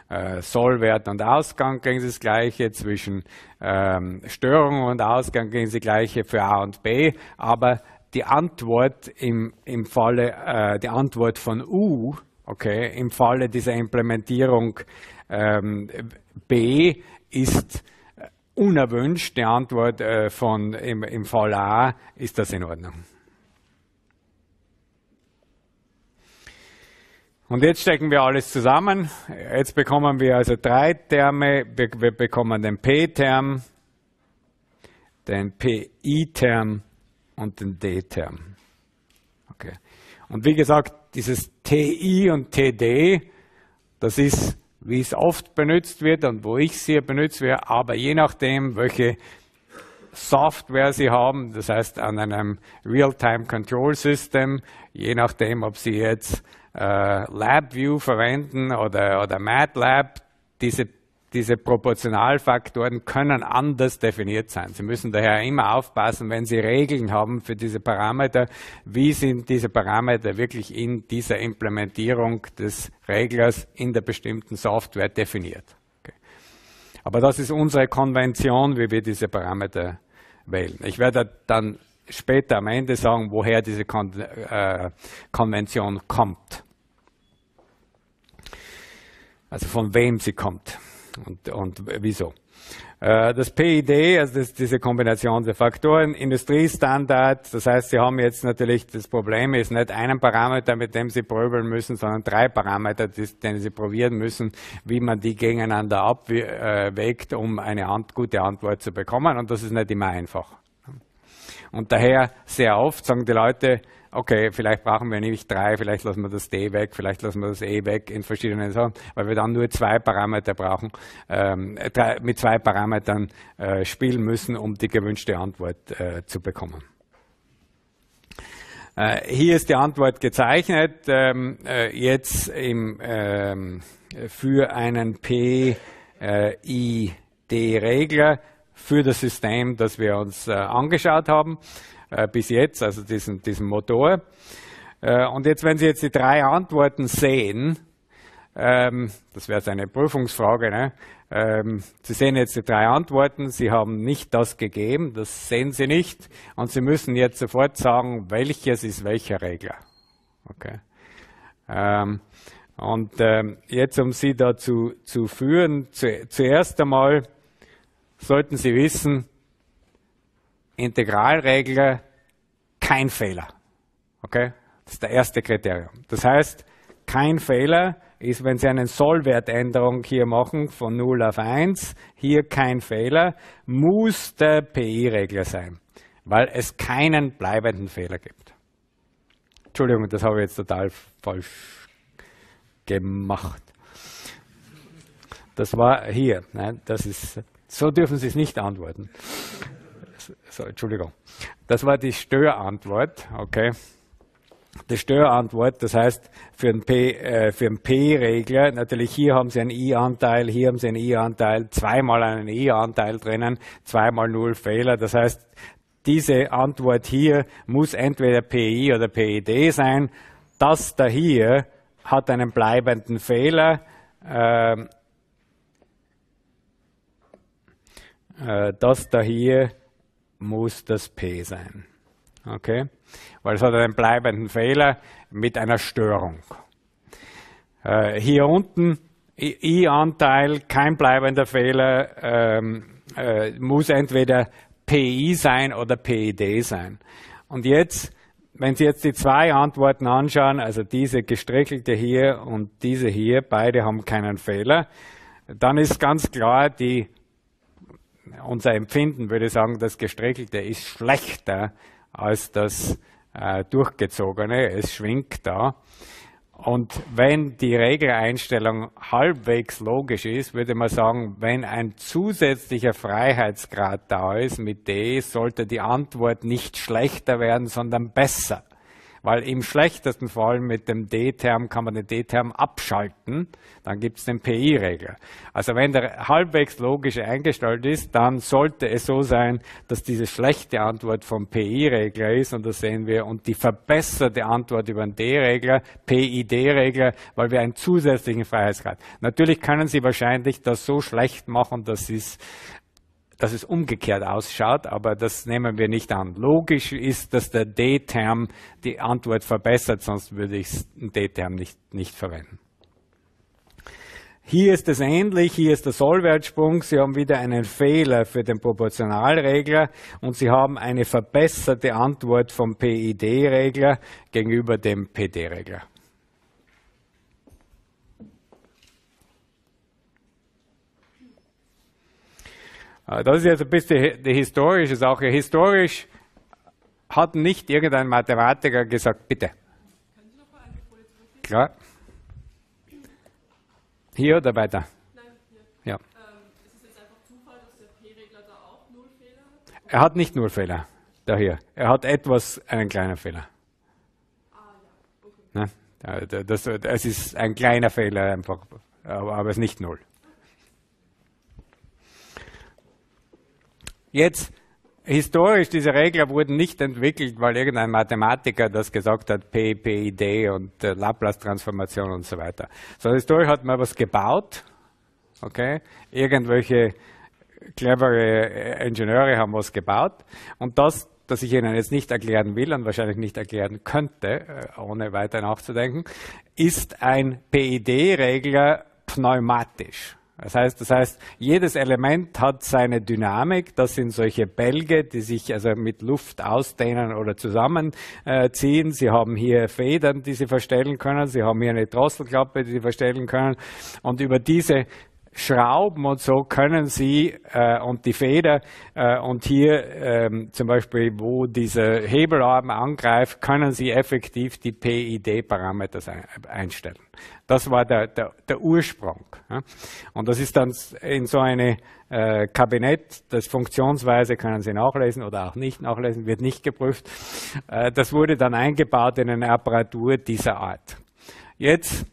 äh, Sollwert und Ausgang kriegen Sie das Gleiche, zwischen ähm, Störung und Ausgang kriegen Sie das Gleiche für A und B, aber die Antwort im, im Falle, äh, die Antwort von U, okay, im Falle dieser Implementierung ähm, B ist äh, unerwünscht. Die Antwort äh, von im, im Fall A ist das in Ordnung. Und jetzt stecken wir alles zusammen. Jetzt bekommen wir also drei Terme. Wir bekommen den P-Term, den PI-Term und den D-Term. Okay. Und wie gesagt, dieses TI und TD, das ist, wie es oft benutzt wird und wo ich es hier benutzt aber je nachdem, welche Software Sie haben, das heißt an einem Real-Time Control System, je nachdem, ob Sie jetzt äh, LabVIEW verwenden oder, oder MATLAB, diese, diese Proportionalfaktoren können anders definiert sein. Sie müssen daher immer aufpassen, wenn Sie Regeln haben für diese Parameter, wie sind diese Parameter wirklich in dieser Implementierung des Reglers in der bestimmten Software definiert. Okay. Aber das ist unsere Konvention, wie wir diese Parameter wählen. Ich werde dann später am Ende sagen, woher diese Kon äh, Konvention kommt. Also von wem sie kommt und, und wieso. Äh, das PID, also das, diese Kombination der Faktoren, Industriestandard, das heißt, Sie haben jetzt natürlich, das Problem ist nicht einen Parameter, mit dem Sie prügeln müssen, sondern drei Parameter, denen Sie probieren müssen, wie man die gegeneinander abwägt, um eine gute Antwort zu bekommen. Und das ist nicht immer einfach. Und daher sehr oft sagen die Leute, okay, vielleicht brauchen wir nicht drei, vielleicht lassen wir das D weg, vielleicht lassen wir das E weg in verschiedenen Sachen, weil wir dann nur zwei Parameter brauchen, ähm, drei, mit zwei Parametern äh, spielen müssen, um die gewünschte Antwort äh, zu bekommen. Äh, hier ist die Antwort gezeichnet. Ähm, äh, jetzt im, ähm, für einen PID-Regler für das System, das wir uns äh, angeschaut haben äh, bis jetzt, also diesen, diesen Motor. Äh, und jetzt, wenn Sie jetzt die drei Antworten sehen, ähm, das wäre eine Prüfungsfrage. Ne? Ähm, Sie sehen jetzt die drei Antworten. Sie haben nicht das gegeben, das sehen Sie nicht. Und Sie müssen jetzt sofort sagen, welches ist welcher Regler. Okay. Ähm, und jetzt, um Sie dazu zu führen, zu, zuerst einmal sollten Sie wissen, Integralregler, kein Fehler. Okay? Das ist der erste Kriterium. Das heißt, kein Fehler ist, wenn Sie eine Sollwertänderung hier machen von 0 auf 1, hier kein Fehler, muss der PI-Regler sein, weil es keinen bleibenden Fehler gibt. Entschuldigung, das habe ich jetzt total falsch gemacht. Das war hier. Nein, das ist, so dürfen Sie es nicht antworten. So, Entschuldigung. Das war die Störantwort, okay die Störantwort. Das heißt, für einen, P, äh, für einen P-Regler, natürlich hier haben Sie einen I-Anteil, hier haben Sie einen I-Anteil, zweimal einen I-Anteil drinnen, zweimal null Fehler. Das heißt, diese Antwort hier muss entweder PI oder PID sein. Das da hier hat einen bleibenden Fehler. Ähm, äh, das da hier muss das P sein. Okay? weil es hat einen bleibenden Fehler mit einer Störung. Äh, hier unten I-Anteil, kein bleibender Fehler, ähm, äh, muss entweder PI sein oder PID sein. Und jetzt, wenn Sie jetzt die zwei Antworten anschauen, also diese gestrickelte hier und diese hier, beide haben keinen Fehler, dann ist ganz klar, die, unser Empfinden würde sagen, das gestrickelte ist schlechter als das äh, durchgezogene, es schwingt da. Und wenn die Regeleinstellung halbwegs logisch ist, würde man sagen, wenn ein zusätzlicher Freiheitsgrad da ist mit D, sollte die Antwort nicht schlechter werden, sondern besser weil im schlechtesten Fall mit dem D-Term kann man den D-Term abschalten, dann gibt es den PI-Regler. Also wenn der halbwegs logisch eingestellt ist, dann sollte es so sein, dass diese schlechte Antwort vom PI-Regler ist und das sehen wir und die verbesserte Antwort über den D-Regler, PID-Regler, weil wir einen zusätzlichen Freiheitsgrad. Natürlich können Sie wahrscheinlich das so schlecht machen, dass Sie es dass es umgekehrt ausschaut, aber das nehmen wir nicht an. Logisch ist, dass der D-Term die Antwort verbessert, sonst würde ich den D-Term nicht, nicht verwenden. Hier ist es ähnlich, hier ist der Sollwertsprung. Sie haben wieder einen Fehler für den Proportionalregler und Sie haben eine verbesserte Antwort vom PID-Regler gegenüber dem PD-Regler. Das ist jetzt ein bisschen die historische Sache. Historisch hat nicht irgendein Mathematiker gesagt, bitte. Klar. Hier oder weiter? Nein, hier. Ja. Ähm, ist es jetzt einfach Zufall, dass der P-Regler da auch null Fehler hat? Er hat nicht null Fehler. Da hier. Er hat etwas, einen kleinen Fehler. Ah, ja. Okay. Ne? Das, das, ist ein kleiner Fehler einfach, aber es ist nicht null. Jetzt, historisch, diese Regler wurden nicht entwickelt, weil irgendein Mathematiker das gesagt hat, P, PID und äh, Laplace-Transformation und so weiter. So, historisch hat man was gebaut, okay? Irgendwelche clevere äh, Ingenieure haben was gebaut und das, das ich Ihnen jetzt nicht erklären will und wahrscheinlich nicht erklären könnte, äh, ohne weiter nachzudenken, ist ein PID-Regler pneumatisch. Das heißt, das heißt, jedes Element hat seine Dynamik. Das sind solche Bälge, die sich also mit Luft ausdehnen oder zusammenziehen. Sie haben hier Federn, die Sie verstellen können. Sie haben hier eine Drosselklappe, die Sie verstellen können. Und über diese Schrauben und so können Sie äh, und die Feder äh, und hier ähm, zum Beispiel, wo dieser Hebelarm angreift, können Sie effektiv die PID-Parameter einstellen. Das war der, der, der Ursprung. Und das ist dann in so eine äh, Kabinett, das Funktionsweise können Sie nachlesen oder auch nicht nachlesen, wird nicht geprüft. Äh, das wurde dann eingebaut in eine Apparatur dieser Art. Jetzt,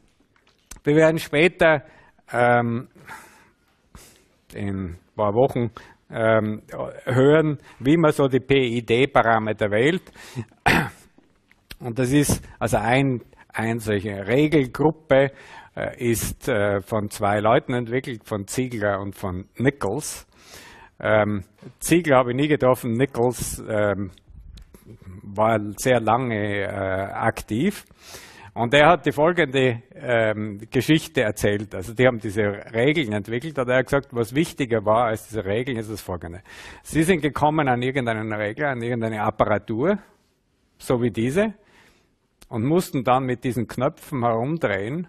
wir werden später ähm, in ein paar Wochen ähm, hören, wie man so die PID-Parameter wählt. Und das ist also ein, ein solche Regelgruppe äh, ist äh, von zwei Leuten entwickelt, von Ziegler und von Nichols. Ähm, Ziegler habe ich nie getroffen, Nichols ähm, war sehr lange äh, aktiv. Und er hat die folgende ähm, Geschichte erzählt. Also die haben diese Regeln entwickelt und er hat gesagt, was wichtiger war als diese Regeln, ist das folgende. Sie sind gekommen an irgendeine Regel, an irgendeine Apparatur, so wie diese, und mussten dann mit diesen Knöpfen herumdrehen,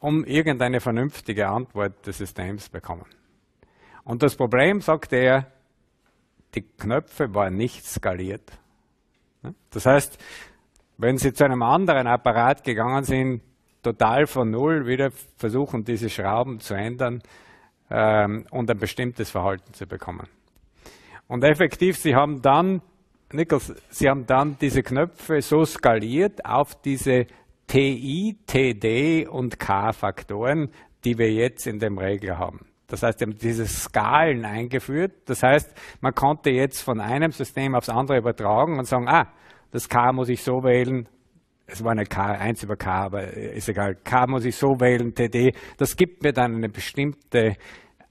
um irgendeine vernünftige Antwort des Systems bekommen. Und das Problem, sagte er, die Knöpfe waren nicht skaliert. Das heißt, wenn Sie zu einem anderen Apparat gegangen sind, total von Null wieder versuchen, diese Schrauben zu ändern ähm, und ein bestimmtes Verhalten zu bekommen. Und effektiv, Sie haben dann, Nichols, Sie haben dann diese Knöpfe so skaliert auf diese TI, TD und K-Faktoren, die wir jetzt in dem Regler haben. Das heißt, Sie haben diese Skalen eingeführt. Das heißt, man konnte jetzt von einem System aufs andere übertragen und sagen, ah, das K muss ich so wählen, es war nicht K, 1 über K, aber ist egal. K muss ich so wählen, TD. Das gibt mir dann eine bestimmte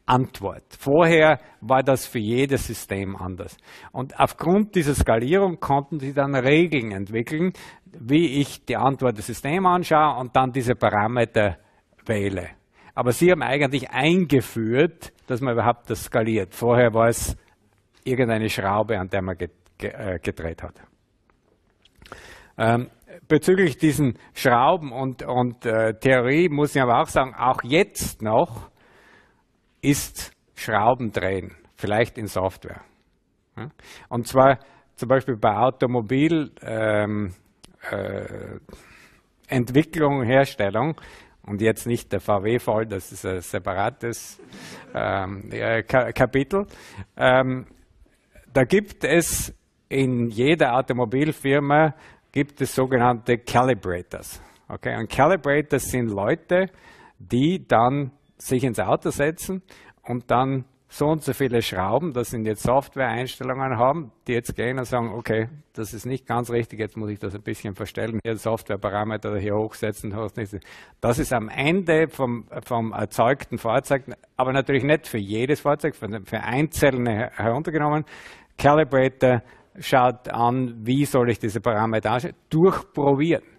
Antwort. Vorher war das für jedes System anders. Und aufgrund dieser Skalierung konnten sie dann Regeln entwickeln, wie ich die Antwort des Systems anschaue und dann diese Parameter wähle. Aber sie haben eigentlich eingeführt, dass man überhaupt das skaliert. Vorher war es irgendeine Schraube, an der man äh, gedreht hat. Ähm, bezüglich diesen Schrauben und, und äh, Theorie muss ich aber auch sagen, auch jetzt noch ist Schraubendrehen, vielleicht in Software. Und zwar zum Beispiel bei Automobilentwicklung, ähm, äh, Herstellung, und jetzt nicht der VW-Fall, das ist ein separates ähm, Kapitel. Ähm, da gibt es in jeder Automobilfirma gibt es sogenannte Calibrators. Okay, und Calibrators sind Leute, die dann sich ins Auto setzen und dann so und so viele Schrauben, das sind jetzt Software-Einstellungen haben, die jetzt gehen und sagen, okay, das ist nicht ganz richtig, jetzt muss ich das ein bisschen verstellen, hier Softwareparameter hier hochsetzen. Das ist am Ende vom, vom erzeugten Fahrzeug, aber natürlich nicht für jedes Fahrzeug, für, einzelne heruntergenommen. Calibrator schaut an, wie soll ich diese Parameter durchprobieren.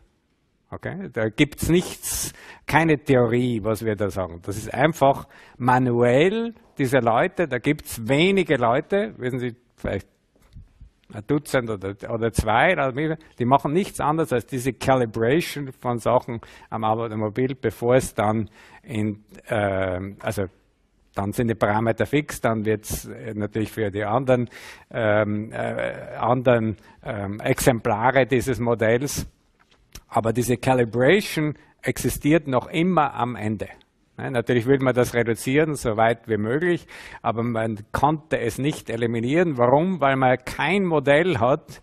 Okay? Da gibt es nichts, keine Theorie, was wir da sagen. Das ist einfach manuell, diese Leute, da gibt es wenige Leute, wissen Sie, vielleicht ein Dutzend oder, oder zwei, die machen nichts anderes als diese Calibration von Sachen am Automobil, bevor es dann in, äh, also dann sind die Parameter fix, dann wird es äh, natürlich für die anderen, ähm, äh, anderen ähm, Exemplare dieses Modells. Aber diese Calibration existiert noch immer am Ende. Ja, natürlich will man das reduzieren, so weit wie möglich, aber man konnte es nicht eliminieren. Warum? Weil man kein Modell hat,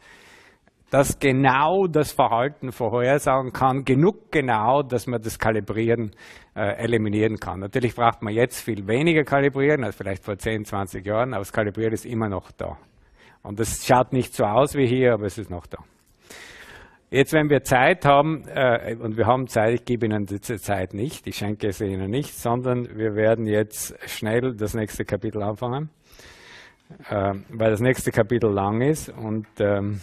das genau das Verhalten vorhersagen kann, genug genau, dass man das Kalibrieren äh, eliminieren kann. Natürlich braucht man jetzt viel weniger Kalibrieren als vielleicht vor 10, 20 Jahren, aber das Kalibrieren ist immer noch da. Und das schaut nicht so aus wie hier, aber es ist noch da. Jetzt, wenn wir Zeit haben, äh, und wir haben Zeit, ich gebe Ihnen diese Zeit nicht, ich schenke es Ihnen nicht, sondern wir werden jetzt schnell das nächste Kapitel anfangen, äh, weil das nächste Kapitel lang ist und ähm,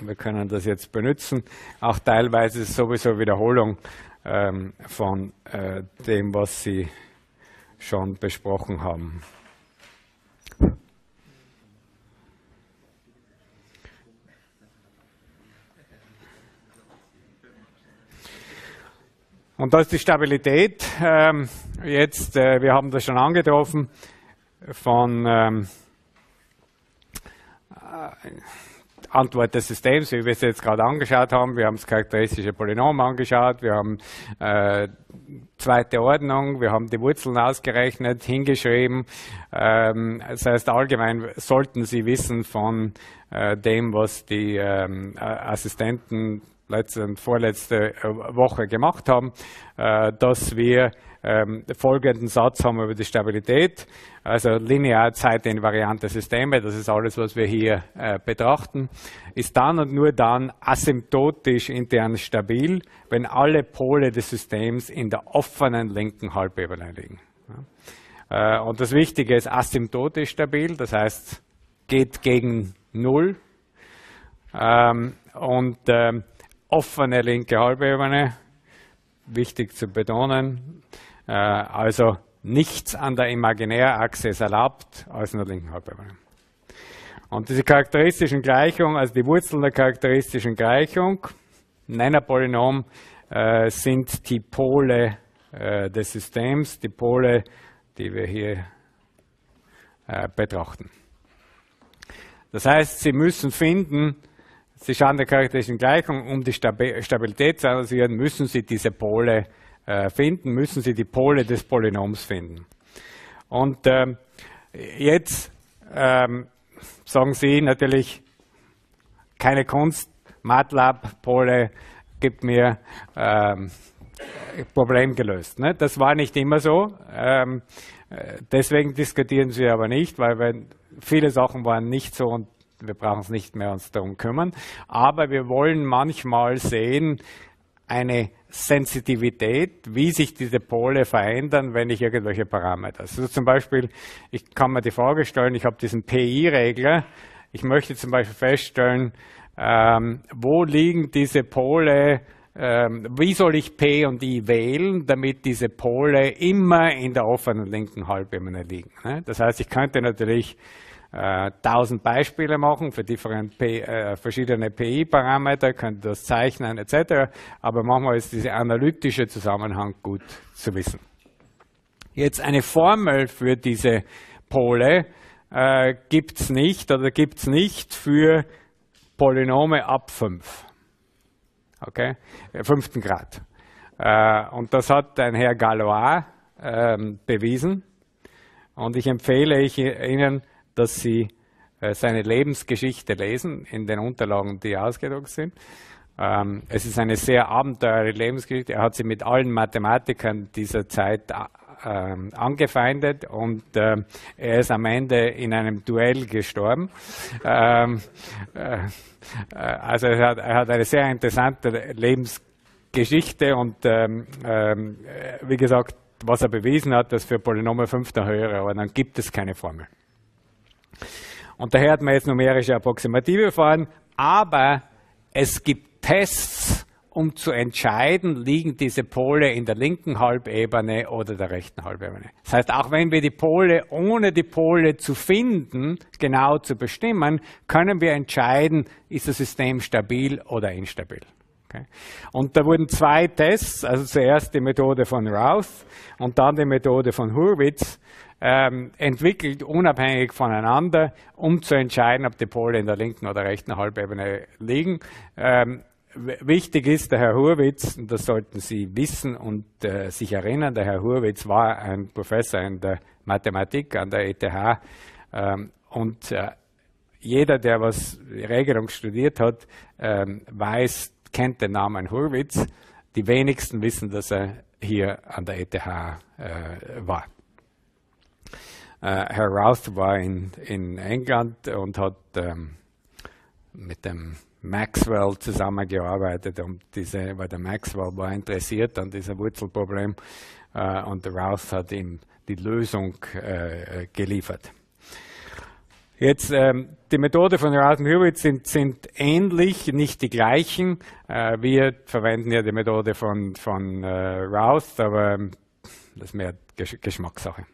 wir können das jetzt benutzen. Auch teilweise ist es sowieso Wiederholung ähm, von äh, dem, was Sie schon besprochen haben. Und da ist die Stabilität ähm, jetzt, äh, wir haben das schon angetroffen, von ähm, äh, Antwort des Systems, wie wir es jetzt gerade angeschaut haben. Wir haben das charakteristische Polynom angeschaut, wir haben äh, zweite Ordnung, wir haben die Wurzeln ausgerechnet, hingeschrieben. Ähm, das heißt, allgemein sollten Sie wissen von äh, dem, was die ähm, Assistenten letzte und vorletzte äh, Woche gemacht haben, äh, dass wir ähm, folgenden Satz haben über die Stabilität, also linear zeitinvariante Systeme, das ist alles, was wir hier äh, betrachten, ist dann und nur dann asymptotisch intern stabil, wenn alle Pole des Systems in der offenen linken Halbebene liegen. und das Wichtige ist asymptotisch stabil, das heißt, geht gegen Null. Ähm, und ähm, offene linke Halbebene, wichtig zu betonen. Äh, also nichts an der Imaginärachse ist erlaubt als in der linken Halbebene. Und diese charakteristischen Gleichungen, also die Wurzeln der charakteristischen Gleichung, Nennerpolynom, äh, sind die Pole äh, des Systems, die Pole, die wir hier äh, betrachten. Das heißt, Sie müssen finden, Sie schauen der charakteristischen Gleichung, um die Stabilität zu analysieren, müssen Sie diese Pole äh, finden, müssen Sie die Pole des Polynoms finden. Und ähm, jetzt ähm, sagen Sie natürlich, keine Kunst, MATLAB-Pole gibt mir ähm, Problem gelöst. Ne? Das war nicht immer so. Ähm, äh, deswegen diskutieren Sie aber nicht, weil wenn viele Sachen waren nicht so und wir brauchen es nicht mehr uns darum kümmern. Aber wir wollen manchmal sehen, eine Sensitivität, wie sich diese Pole verändern, wenn ich irgendwelche Parameter. Also zum Beispiel, ich kann mir die Frage stellen, ich habe diesen PI-Regler, ich möchte zum Beispiel feststellen, ähm, wo liegen diese Pole, ähm, wie soll ich P und I wählen, damit diese Pole immer in der offenen linken Halbebene liegen. Ne? Das heißt, ich könnte natürlich äh, tausend Beispiele machen für P, äh, verschiedene PI-Parameter, könnt das zeichnen etc. Aber manchmal ist dieser analytische Zusammenhang gut zu wissen. Jetzt eine Formel für diese Pole äh, gibt es nicht oder gibt es nicht für Polynome ab 5. Okay? Äh, fünften Grad. Äh, und das hat ein Herr Galois ähm, bewiesen. Und ich empfehle Ihnen, dass Sie äh, seine Lebensgeschichte lesen in den Unterlagen, die ausgedruckt sind. Ähm, es ist eine sehr abenteuerliche Lebensgeschichte. Er hat sie mit allen Mathematikern dieser Zeit äh, angefeindet und äh, er ist am Ende in einem Duell gestorben. Ähm, äh, äh, also er hat, er hat, eine sehr interessante Lebensgeschichte und ähm, ähm wie gesagt, was er bewiesen hat, dass für Polynome fünfter höhere Ordnung gibt es keine Formel. Und daher hat man jetzt numerische Approximative fahren, aber es gibt Tests, um zu entscheiden, liegen diese Pole in der linken Halbebene oder der rechten Halbebene. Das heißt, auch wenn wir die Pole, ohne die Pole zu finden, genau zu bestimmen, können wir entscheiden, ist das System stabil oder instabil. Okay. Und da wurden zwei Tests, also zuerst die Methode von Routh und dann die Methode von Hurwitz, ähm, entwickelt, unabhängig voneinander, um zu entscheiden, ob die Pole in der linken oder rechten Halbebene liegen. Ähm, wichtig ist, der Herr Hurwitz, und das sollten Sie wissen und äh, sich erinnern, der Herr Hurwitz war ein Professor in der Mathematik an der ETH ähm, und äh, jeder, der was Regelung studiert hat, weiß, kennt den Namen Hurwitz. Die wenigsten wissen, dass er hier an der ETH äh, war. Äh, Herr Routh war in, in England und hat ähm, mit dem Maxwell zusammengearbeitet und diese, weil der Maxwell war interessiert an diesem Wurzelproblem äh, und Routh hat ihm die Lösung äh, geliefert. Jetzt ähm, die Methode von Routh und Hurwitz sind, sind ähnlich, nicht die gleichen. Äh, wir verwenden ja die Methode von, von äh, Routh, aber ähm, das ist mehr Geschmackssache.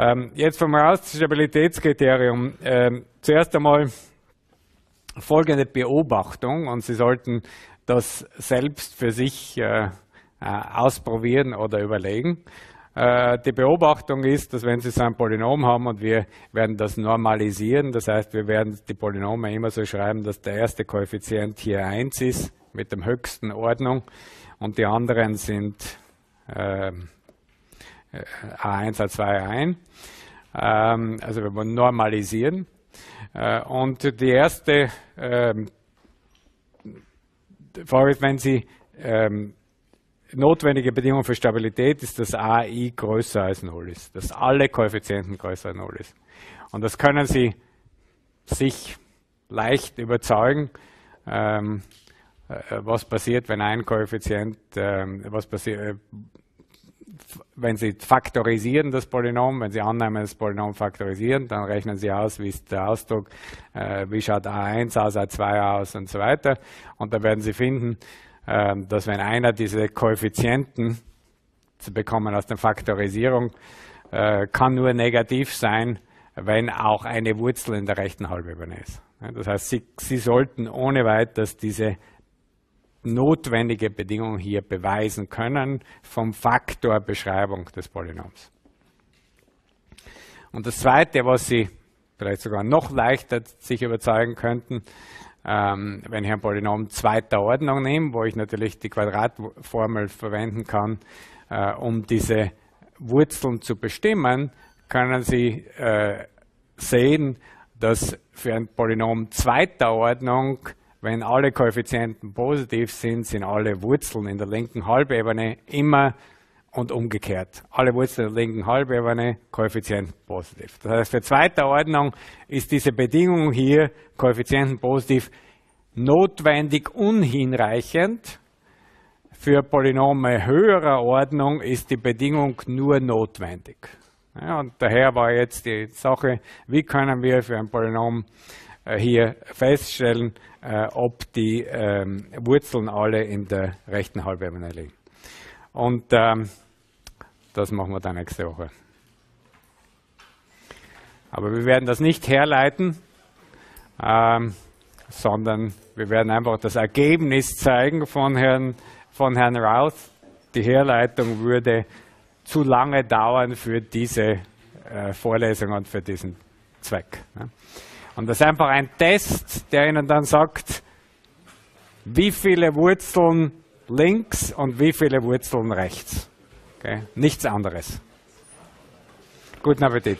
Ähm, jetzt vom Stabilitätskriterium. Ähm, zuerst einmal folgende Beobachtung und Sie sollten das selbst für sich äh, äh, ausprobieren oder überlegen. Äh, die Beobachtung ist, dass wenn Sie so ein Polynom haben und wir werden das normalisieren, das heißt, wir werden die Polynome immer so schreiben, dass der erste Koeffizient hier 1 ist mit dem höchsten Ordnung und die anderen sind äh, A1, A2, A1. Ähm, also wir wollen normalisieren. Äh, und die erste ähm, ist, wenn Sie ähm, notwendige Bedingung für Stabilität ist, dass AI größer als 0 ist, dass alle Koeffizienten größer als 0 ist. Und das können Sie sich leicht überzeugen, ähm, äh, was passiert, wenn ein Koeffizient, ähm, was passiert, äh, wenn Sie faktorisieren das Polynom, wenn Sie annehmen, das Polynom faktorisieren, dann rechnen Sie aus, wie ist der Ausdruck, äh, wie schaut A1 aus, A2 aus und so weiter. Und dann werden Sie finden, äh, dass wenn einer diese Koeffizienten zu bekommen aus der Faktorisierung, äh, kann nur negativ sein, wenn auch eine Wurzel in der rechten Halbebene ist. Das heißt, Sie, Sie sollten ohne weiteres diese notwendige Bedingung hier beweisen können vom Faktor Beschreibung des Polynoms. Und das Zweite, was Sie vielleicht sogar noch leichter sich überzeugen könnten, ähm, wenn ich ein Polynom zweiter Ordnung nehme, wo ich natürlich die Quadratformel verwenden kann, äh, um diese Wurzeln zu bestimmen, können Sie äh, sehen, dass für ein Polynom zweiter Ordnung wenn alle Koeffizienten positiv sind, sind alle Wurzeln in der linken Halbebene immer und umgekehrt. Alle Wurzeln in der linken Halbebene, Koeffizienten positiv. Das heißt, für zweiter Ordnung ist diese Bedingung hier, Koeffizienten positiv, notwendig unhinreichend. Für Polynome höherer Ordnung ist die Bedingung nur notwendig. Ja, und daher war jetzt die Sache, wie können wir für ein Polynom hier feststellen, äh, ob die ähm, Wurzeln alle in der rechten Halbebene liegen. Und ähm, das machen wir dann nächste Woche. Aber wir werden das nicht herleiten, ähm, sondern wir werden einfach das Ergebnis zeigen von Herrn, von Herrn Routh. Die Herleitung würde zu lange dauern für diese äh, Vorlesung und für diesen Zweck. Ne? Und das ist einfach ein Test, der Ihnen dann sagt, wie viele Wurzeln links und wie viele Wurzeln rechts. Okay? Nichts anderes. Guten Appetit.